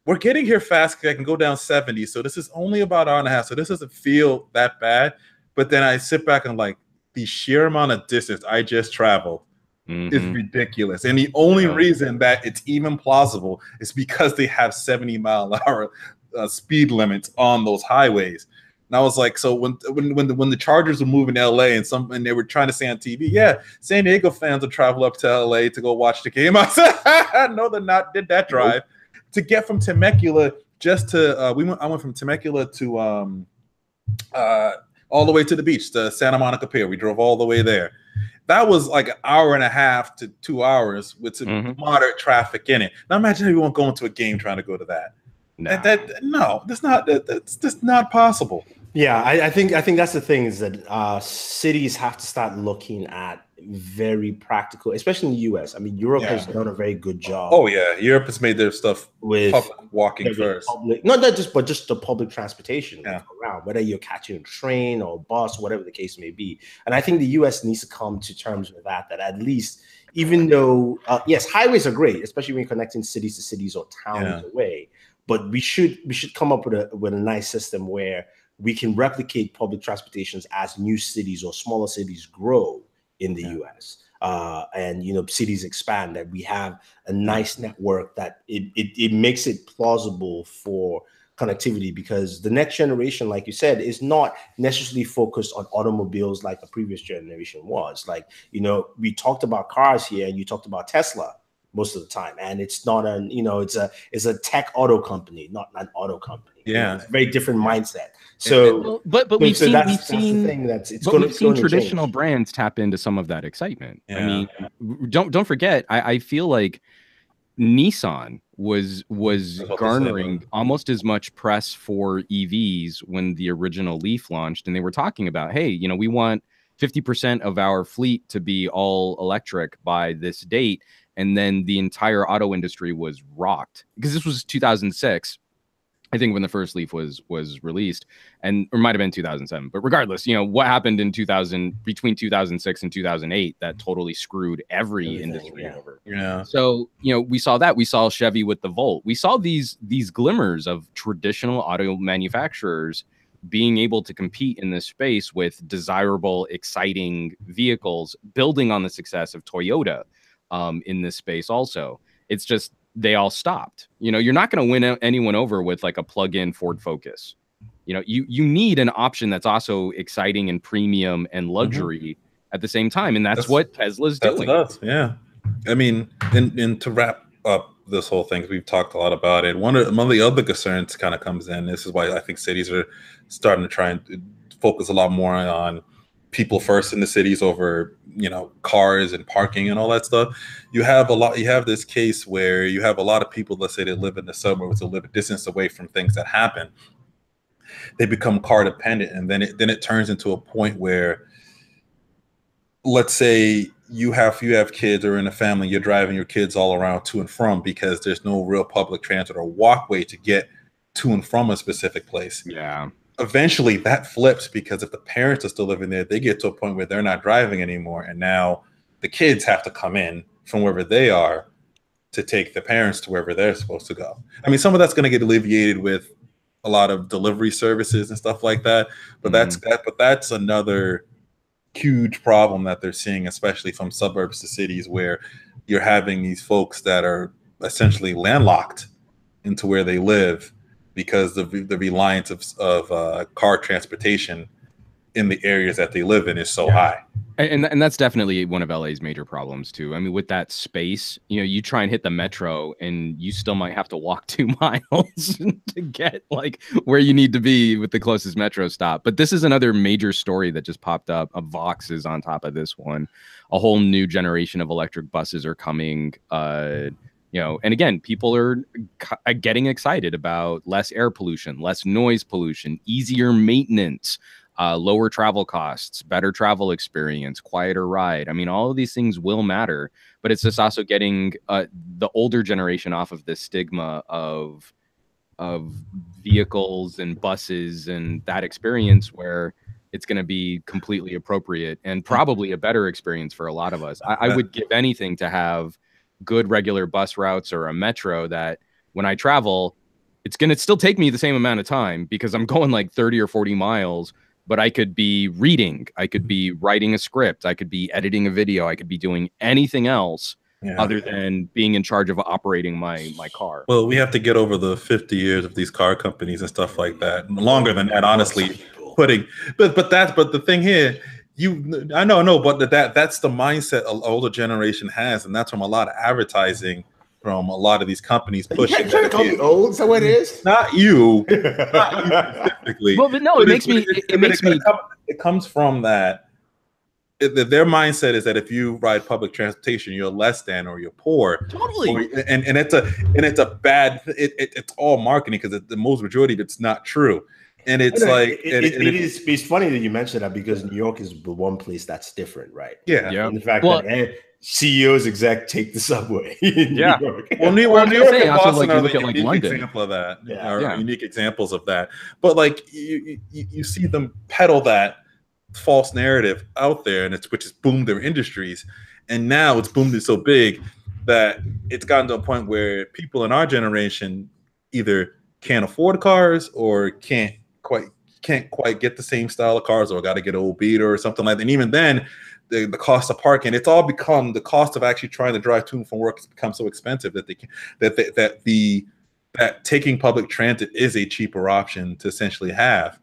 we're getting here fast. because I can go down seventy. So this is only about an hour and a half. So this doesn't feel that bad. But then I sit back and like the sheer amount of distance I just traveled. Mm-hmm. is ridiculous. And the only yeah. reason that it's even plausible is because they have 70 mile an hour uh, speed limits on those highways. And I was like, so when when when the, when the Chargers were moving to LA and some and they were trying to say on TV, yeah, San Diego fans will travel up to LA to go watch the game. I said, no, they're not. Did that drive to get from Temecula just to uh, we went. I went from Temecula to um uh all the way to the beach to Santa Monica Pier. We drove all the way there. That was like an hour and a half to two hours with some mm-hmm. moderate traffic in it. Now imagine everyone going to a game trying to go to that. Nah. That, that, no, that's not that, that's just not possible. Yeah, I, I, think I think that's the thing is that uh, cities have to start looking at very practical, especially in the U.S. I mean, Europe yeah. has done a very good job. Oh yeah, Europe has made their stuff with walking first. Public, not that just, but just the public transportation yeah. around, whether you're catching a train or a bus, whatever the case may be. And I think the U.S. needs to come to terms with that. That at least, even though uh, yes, highways are great, especially when you're connecting cities to cities or towns yeah. away but we should we should come up with a with a nice system where we can replicate public transportations as new cities or smaller cities grow in the yeah. US. Uh, and you know cities expand that we have a nice network that it, it it makes it plausible for connectivity because the next generation like you said is not necessarily focused on automobiles like the previous generation was like you know we talked about cars here and you talked about tesla most of the time. And it's not an you know it's a it's a tech auto company not an auto company. Yeah. You know, very different mindset. So well, but but we've so seen that's, we've that's seen thing that's it's going we've seen traditional change. brands tap into some of that excitement. Yeah. i mean don't don't forget I, I feel like nissan was was garnering almost as much press for evs when the original leaf launched and they were talking about hey you know we want 50% of our fleet to be all electric by this date and then the entire auto industry was rocked because this was 2006 I think when the first Leaf was was released, and or might have been 2007. But regardless, you know what happened in 2000 between 2006 and 2008 that mm-hmm. totally screwed every Everything, industry yeah. over. Yeah. So you know we saw that we saw Chevy with the Volt. We saw these these glimmers of traditional auto manufacturers being able to compete in this space with desirable, exciting vehicles, building on the success of Toyota um, in this space also. It's just they all stopped. You know, you're not going to win anyone over with like a plug-in Ford Focus. You know, you you need an option that's also exciting and premium and mm-hmm. luxury mm-hmm. at the same time, and that's, that's what Tesla's that's doing. What yeah, I mean, and and to wrap up this whole thing, we've talked a lot about it. One of one of the other concerns kind of comes in. This is why I think cities are starting to try and focus a lot more on people first in the cities over you know cars and parking and all that stuff. You have a lot you have this case where you have a lot of people let's say they live in the suburbs or live a distance away from things that happen. They become car dependent and then it then it turns into a point where let's say you have you have kids or in a family you're driving your kids all around to and from because there's no real public transit or walkway to get to and from a specific place. Yeah eventually that flips because if the parents are still living there, they get to a point where they're not driving anymore. And now the kids have to come in from wherever they are to take the parents to wherever they're supposed to go. I mean, some of that's going to get alleviated with a lot of delivery services and stuff like that. But mm-hmm. that's that, but that's another huge problem that they're seeing, especially from suburbs to cities where you're having these folks that are essentially landlocked into where they live because of the reliance of, of uh, car transportation in the areas that they live in is so yeah. high and and that's definitely one of LA's major problems too. I mean, with that space, you know, you try and hit the metro, and you still might have to walk two miles to get like where you need to be with the closest metro stop. But this is another major story that just popped up. A Vox is on top of this one. A whole new generation of electric buses are coming. Uh, you know, and again, people are getting excited about less air pollution, less noise pollution, easier maintenance uh, lower travel costs, better travel experience, quieter ride. I mean, all of these things will matter, but it's just also getting uh, the older generation off of this stigma of of vehicles and buses and that experience where it's going to be completely appropriate and probably a better experience for a lot of us. I, I would give anything to have good regular bus routes or a metro that when I travel, it's going to still take me the same amount of time because I'm going like 30 or 40 miles but I could be reading, I could be writing a script, I could be editing a video, I could be doing anything else yeah. other than being in charge of operating my my car. Well, we have to get over the 50 years of these car companies and stuff like that. Longer than that, honestly. Putting, but but that's but the thing here, you I know, no, but that that's the mindset an older generation has, and that's from a lot of advertising from a lot of these companies pushing. You trying to call me old? So it is. Not you. not you specifically. Well, but no, but it makes me. It, it makes me. It comes from that. It, their mindset is that if you ride public transportation, you're less than or you're poor. Totally. Or, and, and it's a and it's a bad. It, it it's all marketing because the most majority of it's not true. And it's like it, it, it is. It's funny that you mentioned that because New York is the one place that's different, right? Yeah. Yeah. And the fact well, that eh, CEOs exec take the subway. yeah. Well, New, well, New York and Boston like, are the like unique London. example of that. Yeah. Are yeah. unique examples of that. But like you, you, you see them peddle that false narrative out there, and it's which has boomed their industries, and now it's boomed it so big that it's gotten to a point where people in our generation either can't afford cars or can't quite can't quite get the same style of cars or got to get an old beater or something like that. And even then, the, the cost of parking it's all become the cost of actually trying to drive to and from work has become so expensive that they can that they, that the that taking public transit is a cheaper option to essentially have.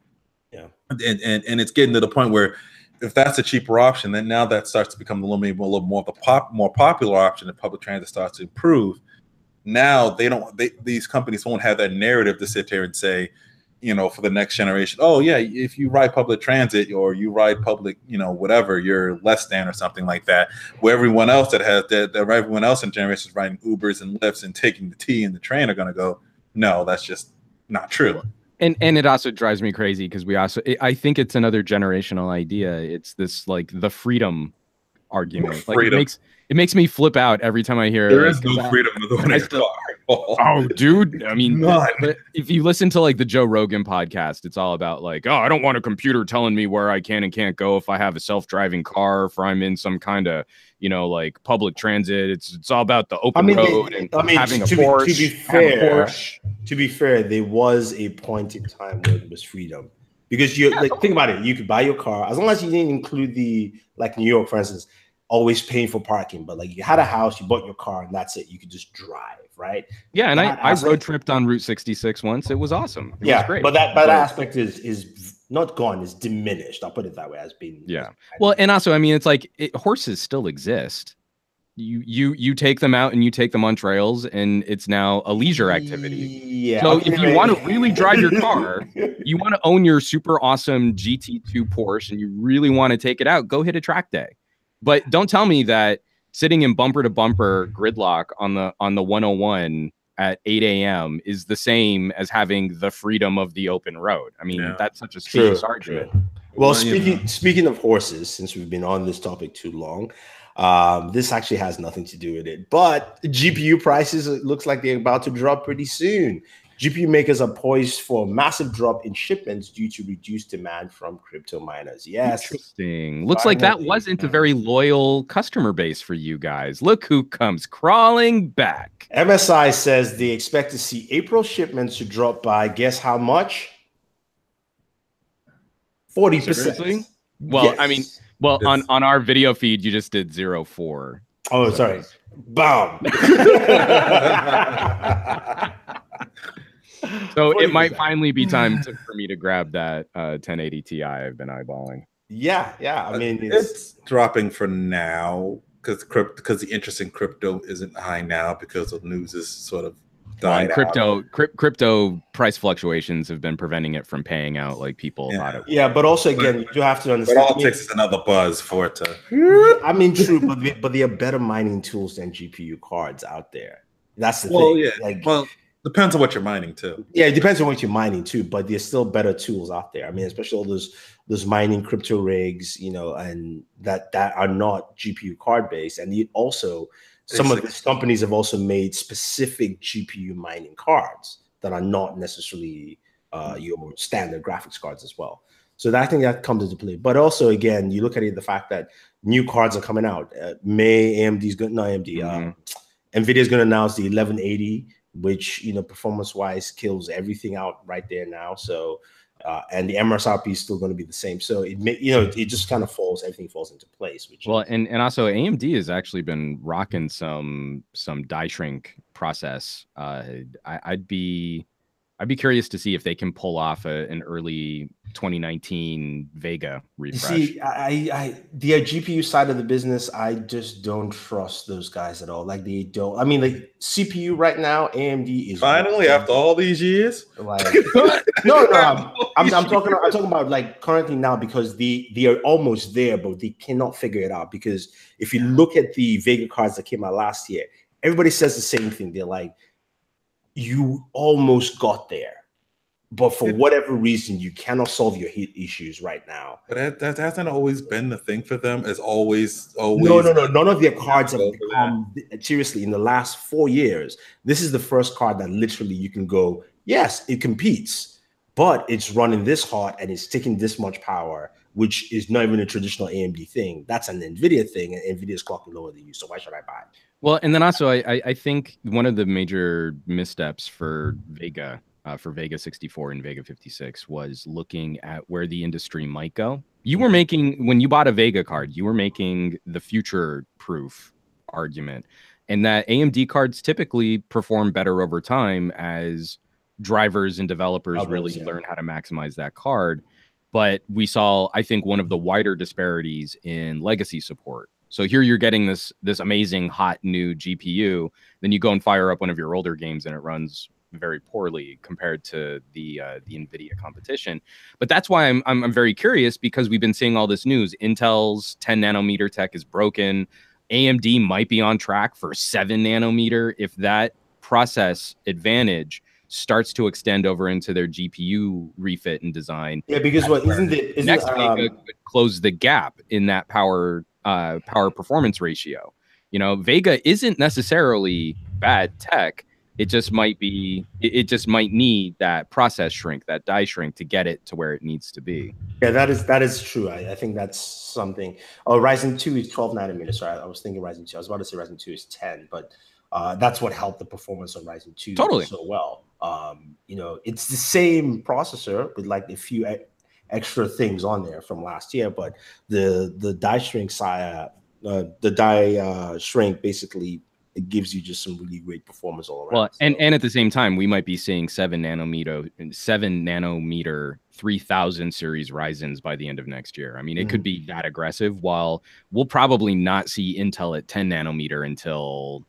Yeah. And and, and it's getting to the point where if that's a cheaper option then now that starts to become a little maybe a little more of a pop more popular option if public transit starts to improve. Now they don't they, these companies won't have that narrative to sit there and say you know, for the next generation. Oh yeah, if you ride public transit or you ride public, you know, whatever, you're less than or something like that. Where everyone else that has that, that everyone else in generations riding Ubers and Lyfts and taking the T and the train are going to go. No, that's just not true. And and it also drives me crazy because we also I think it's another generational idea. It's this like the freedom argument. Like it makes it makes me flip out every time I hear. There is no freedom in the car. Oh, dude. I mean, but if you listen to like the Joe Rogan podcast, it's all about like, oh, I don't want a computer telling me where I can and can't go if I have a self-driving car, if I'm in some kind of, you know, like public transit. It's it's all about the open I mean, road they, and I mean, having to a Porsche. Be, to be fair, to be fair, there was a point in time where it was freedom because you yeah. like think about it. You could buy your car as long as you didn't include the like New York, for instance always paying for parking, but like you had a house, you bought your car, and that's it. You could just drive, right? Yeah, and I, I road tripped on Route 66 once. It was awesome. It yeah, was great. But that but that aspect is is not gone, is diminished. I'll put it that way as being yeah. Well, and also, I mean, it's like it, horses still exist. You you you take them out and you take them on trails, and it's now a leisure activity. Yeah. So okay, if you want to really drive your car, you want to own your super awesome GT2 Porsche, and you really want to take it out, go hit a track day but don't tell me that sitting in bumper to bumper gridlock on the on the 101 at 8 a.m. is the same as having the freedom of the open road. I mean, yeah. that's such a specious argument. True. Well, well, speaking know. speaking of horses, since we've been on this topic too long, um, this actually has nothing to do with it. But GPU prices looks like they're about to drop pretty soon. GPU makers are poised for a massive drop in shipments due to reduced demand from crypto miners. Yes. Interesting. Looks like that wasn't a very loyal customer base for you guys. Look who comes crawling back. MSI says they expect to see April shipments to drop by guess how much? 40%. Seriously? Well, yes. I mean, well, on, on our video feed, you just did zero four. Oh, sorry. Bomb. So it might finally be time to, for me to grab that uh, 1080 Ti I've been eyeballing. Yeah, yeah. I mean, it's, it's dropping for now because crypto because the interest in crypto isn't high now because the news is sort of well, crypto crypto price fluctuations have been preventing it from paying out like people yeah. thought it. Would. Yeah, but also again, but, you have to understand. But all it takes is another buzz for it to. I mean, true, but but there are better mining tools than GPU cards out there. That's the well, thing. Yeah. Like, well, depends on what you're mining too. Yeah, it depends on what you're mining too. But there's still better tools out there. I mean, especially all those those mining crypto rigs, you know, and that that are not GPU card based, and you also some of these companies have also made specific GPU mining cards that are not necessarily uh, your standard graphics cards as well. So that, I think that comes into play. But also, again, you look at it, the fact that new cards are coming out. Uh, May AMD's going, not AMD. Mm-hmm. Uh, Nvidia is going to announce the 1180, which you know performance wise kills everything out right there now. So uh, and the MSRP is still going to be the same. So it may, you know it just kind of falls everything falls into place. Which well, and and also AMD has actually been rocking some some die shrink process. Uh, I, I'd be I'd be curious to see if they can pull off a, an early 2019 Vega refresh. You See, I, I, the uh, GPU side of the business, I just don't trust those guys at all. Like they don't. I mean, like CPU right now, AMD is finally after all these years. Like, no, no, I'm, I'm, I'm, talking. I'm talking about like currently now because the they are almost there, but they cannot figure it out. Because if you look at the Vega cards that came out last year, everybody says the same thing. They're like you almost got there. But for whatever reason you cannot solve your heat issues right now. But that, that hasn't always been the thing for them. It's always always no no no none of their cards have become seriously in the last four years this is the first card that literally you can go yes it competes but it's running this hot and it's taking this much power which is not even a traditional amd thing that's an nvidia thing and NVIDIA is clocking lower than you so why should i buy it well, and then also, I I think one of the major missteps for Vega, uh, for Vega 64 and Vega 56, was looking at where the industry might go. You were mm-hmm. making when you bought a Vega card, you were making the future-proof argument, and that AMD cards typically perform better over time as drivers and developers Others, really yeah. learn how to maximize that card. But we saw, I think, one of the wider disparities in legacy support so here you're getting this this amazing hot new GPU. Then you go and fire up one of your older games and it runs very poorly compared to the uh, the Nvidia competition. But that's why I'm, I'm I'm very curious because we've been seeing all this news. Intel's 10 nanometer tech is broken. AMD might be on track for seven nanometer. If that process advantage starts to extend over into their GPU refit and design. Yeah, because what isn't it? Isn't, next um, close the gap in that power uh, power performance ratio. You know, Vega isn't necessarily bad tech. It just might be. It, just might need that process shrink, that die shrink, to get it to where it needs to be. Yeah, that is that is true. I, I think that's something. Oh, Ryzen two is twelve nanometers. Sorry, I was thinking Ryzen two. I was about to say Ryzen two is ten, but uh, that's what helped the performance on Ryzen two totally so well. Um, you know, it's the same processor with like a few extra things on there from last year, but the the die shrink side, uh, the die uh, shrink basically it gives you just some really great performance all around. Well, so. and and at the same time, we might be seeing seven nanometer, seven nanometer, three thousand series Ryzen's by the end of next year. I mean, it mm-hmm. could be that aggressive. While we'll probably not see Intel at ten nanometer until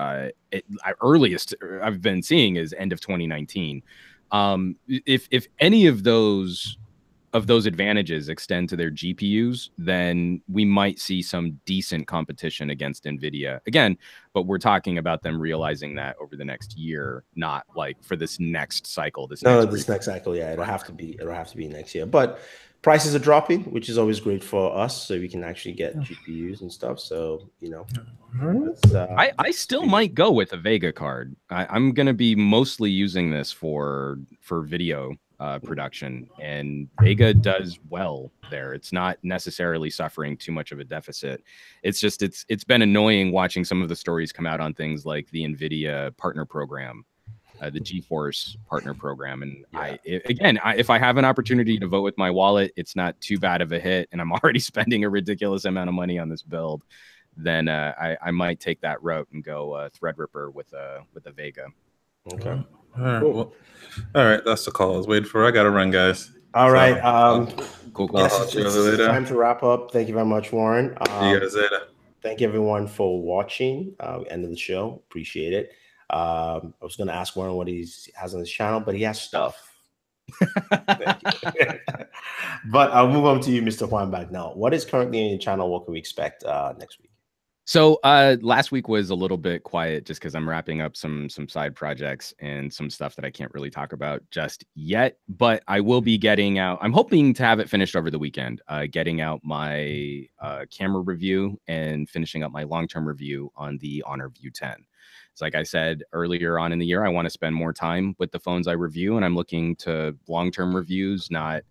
uh, it, earliest I've been seeing is end of 2019. Um, if if any of those of those advantages extend to their GPUs, then we might see some decent competition against NVIDIA again. But we're talking about them realizing that over the next year, not like for this next cycle. This no, next this next cycle, yeah, it'll have to be it'll have to be next year. But prices are dropping, which is always great for us, so we can actually get GPUs and stuff. So you know, uh, I I still might go with a Vega card. I, I'm gonna be mostly using this for for video uh, production, and Vega does well there. It's not necessarily suffering too much of a deficit. It's just it's it's been annoying watching some of the stories come out on things like the Nvidia partner program, uh, the GeForce partner program, and yeah. I it, again, I, if I have an opportunity to vote with my wallet, it's not too bad of a hit, and I'm already spending a ridiculous amount of money on this build. Then uh, I, I might take that route and go uh, Threadripper with a with a Vega. Okay. All right. Cool. Well, all right. That's the call I was waiting for. I got to run, guys. All so, right. Um, cool. cool. Yes, it's, it's time to wrap up. Thank you very much, Warren. Um, See you guys later. Thank you, everyone, for watching. Uh, end of the show. Appreciate it. Um, I was going to ask Warren what he has on his channel, but he has stuff. but I'll move on to you, Mr. Juan Now, What is currently in your channel? What can we expect uh, next week? So uh, last week was a little bit quiet just because I'm wrapping up some some side projects and some stuff that I can't really talk about just yet. But I will be getting out. I'm hoping to have it finished over the weekend. Uh, getting out my uh, camera review and finishing up my long term review on the Honor View 10. It's like I said earlier on in the year, I want to spend more time with the phones I review, and I'm looking to long term reviews, not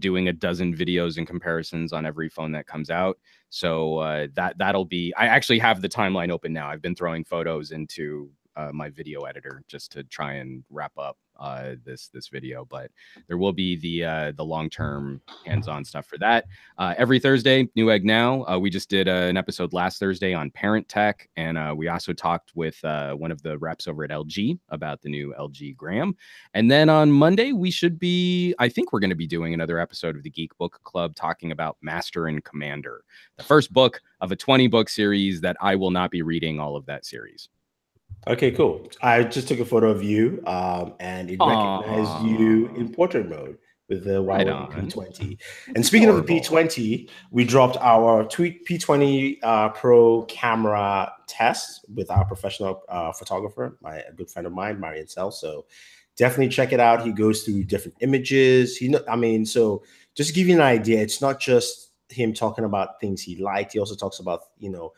doing a dozen videos and comparisons on every phone that comes out. So uh, that that'll be. I actually have the timeline open now. I've been throwing photos into uh, my video editor just to try and wrap up uh, this this video. But there will be the uh, the long term hands on stuff for that uh, every Thursday. Newegg now. Uh, we just did uh, an episode last Thursday on parent tech, and uh, we also talked with uh, one of the reps over at LG about the new LG Gram. And then on Monday we should be. I think we're going to be doing another episode of the Geek Book Club talking about Master and Commander, the first book of a 20 book series that I will not be reading all of that series. Okay, cool. I just took a photo of you, um, and it Aww. recognized you in portrait mode with the Huawei P20. And speaking of the P20, we dropped our tweet P20 uh, Pro camera test with our professional uh, photographer, my a good friend of mine, Marian Sell. So definitely check it out. He goes through different images. He, know, I mean, so just to give you an idea, it's not just him talking about things he liked. He also talks about you know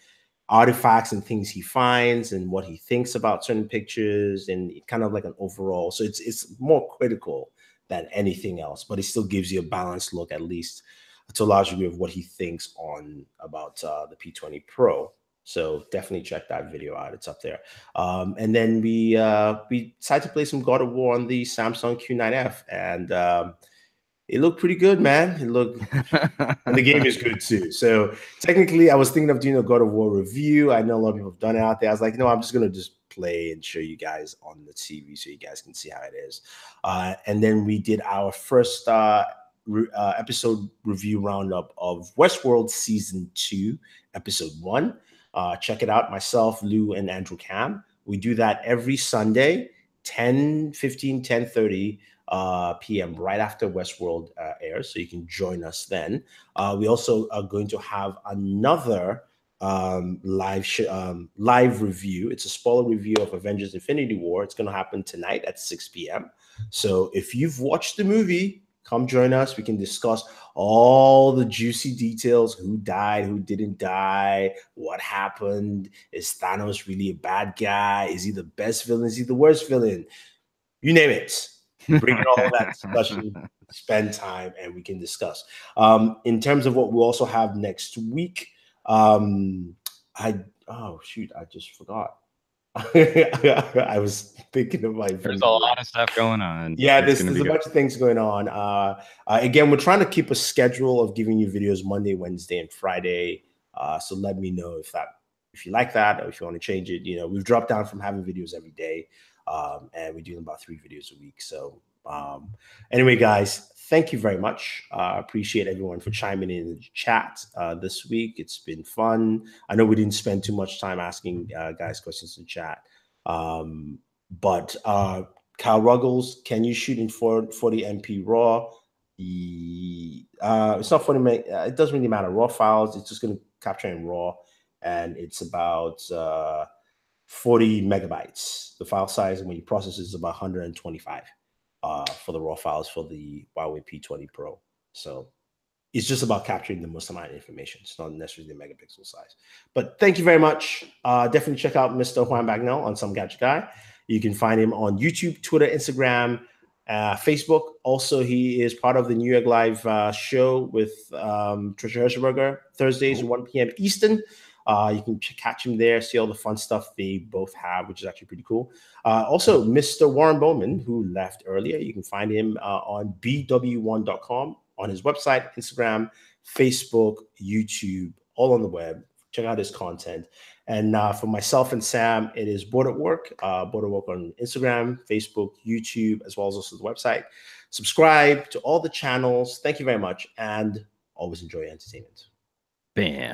artifacts and things he finds and what he thinks about certain pictures and kind of like an overall so it's it's more critical than anything else but it still gives you a balanced look at least to a large degree of what he thinks on about uh, the p20 pro. So definitely check that video out it's up there. Um, and then we uh, we decided to play some god of war on the samsung q9f and um, it looked pretty good, man. It looked, and the game is good too. So technically, I was thinking of doing a God of War review. I know a lot of people have done it out there. I was like, no, I'm just gonna just play and show you guys on the TV so you guys can see how it is. Uh, and then we did our first uh, re- uh, episode review roundup of Westworld season two, episode one. Uh, check it out. Myself, Lou, and Andrew Cam. We do that every Sunday, 10, 15, 10 30 uh, p.m. right after Westworld uh, airs, so you can join us then. Uh, we also are going to have another um, live sh- um, live review. It's a spoiler review of Avengers: Infinity War. It's going to happen tonight at 6 p.m. So if you've watched the movie, come join us. We can discuss all the juicy details: who died, who didn't die, what happened. Is Thanos really a bad guy? Is he the best villain? Is he the worst villain? You name it bring in all that discussion, spend time, and we can discuss. Um, in terms of what we'll also have next week, um, I oh shoot, I just forgot. I was thinking of my. There's a lot of stuff going on. Yeah, there's, there's a good. bunch of things going on. Uh, uh, again, we're trying to keep a schedule of giving you videos Monday, Wednesday, and Friday. Uh, so let me know if that if you like that or if you want to change it. You know, we've dropped down from having videos every day um, and we're doing about three videos a week. So um, anyway, guys, thank you very much. Uh, appreciate everyone for chiming in the chat uh, this week. It's been fun. I know we didn't spend too much time asking uh, guys questions in chat, um, but uh, Kyle Ruggles, can you shoot in 40 MP RAW? Uh, it's not 40. Uh, it doesn't really matter. RAW files. It's just going to capture in RAW, and it's about uh, 40 megabytes. The file size when you process is about 125 uh, for the raw files for the Huawei P20 Pro. So it's just about capturing the most amount of information. It's not necessarily the megapixel size. But thank you very much. Uh, definitely check out Mr. Juan Bagnell on Some Gadget Guy. You can find him on YouTube, Twitter, Instagram, uh, Facebook. Also, he is part of the Newegg Live uh, show with um, Trisha Hershberger Thursdays, 1 p.m. Eastern. Uh, you can catch him there, see all the fun stuff they both have, which is actually pretty cool. Uh, also, Mr. Warren Bowman, who left earlier, you can find him uh, on bw1.com on his website, Instagram, Facebook, YouTube, all on the web. check out his content. And uh, for myself and Sam, it is Bored at Work. Uh, Bored at Work on Instagram, Facebook, YouTube, as well as also the website. Subscribe to all the channels. Thank you very much, and always enjoy entertainment. Bam.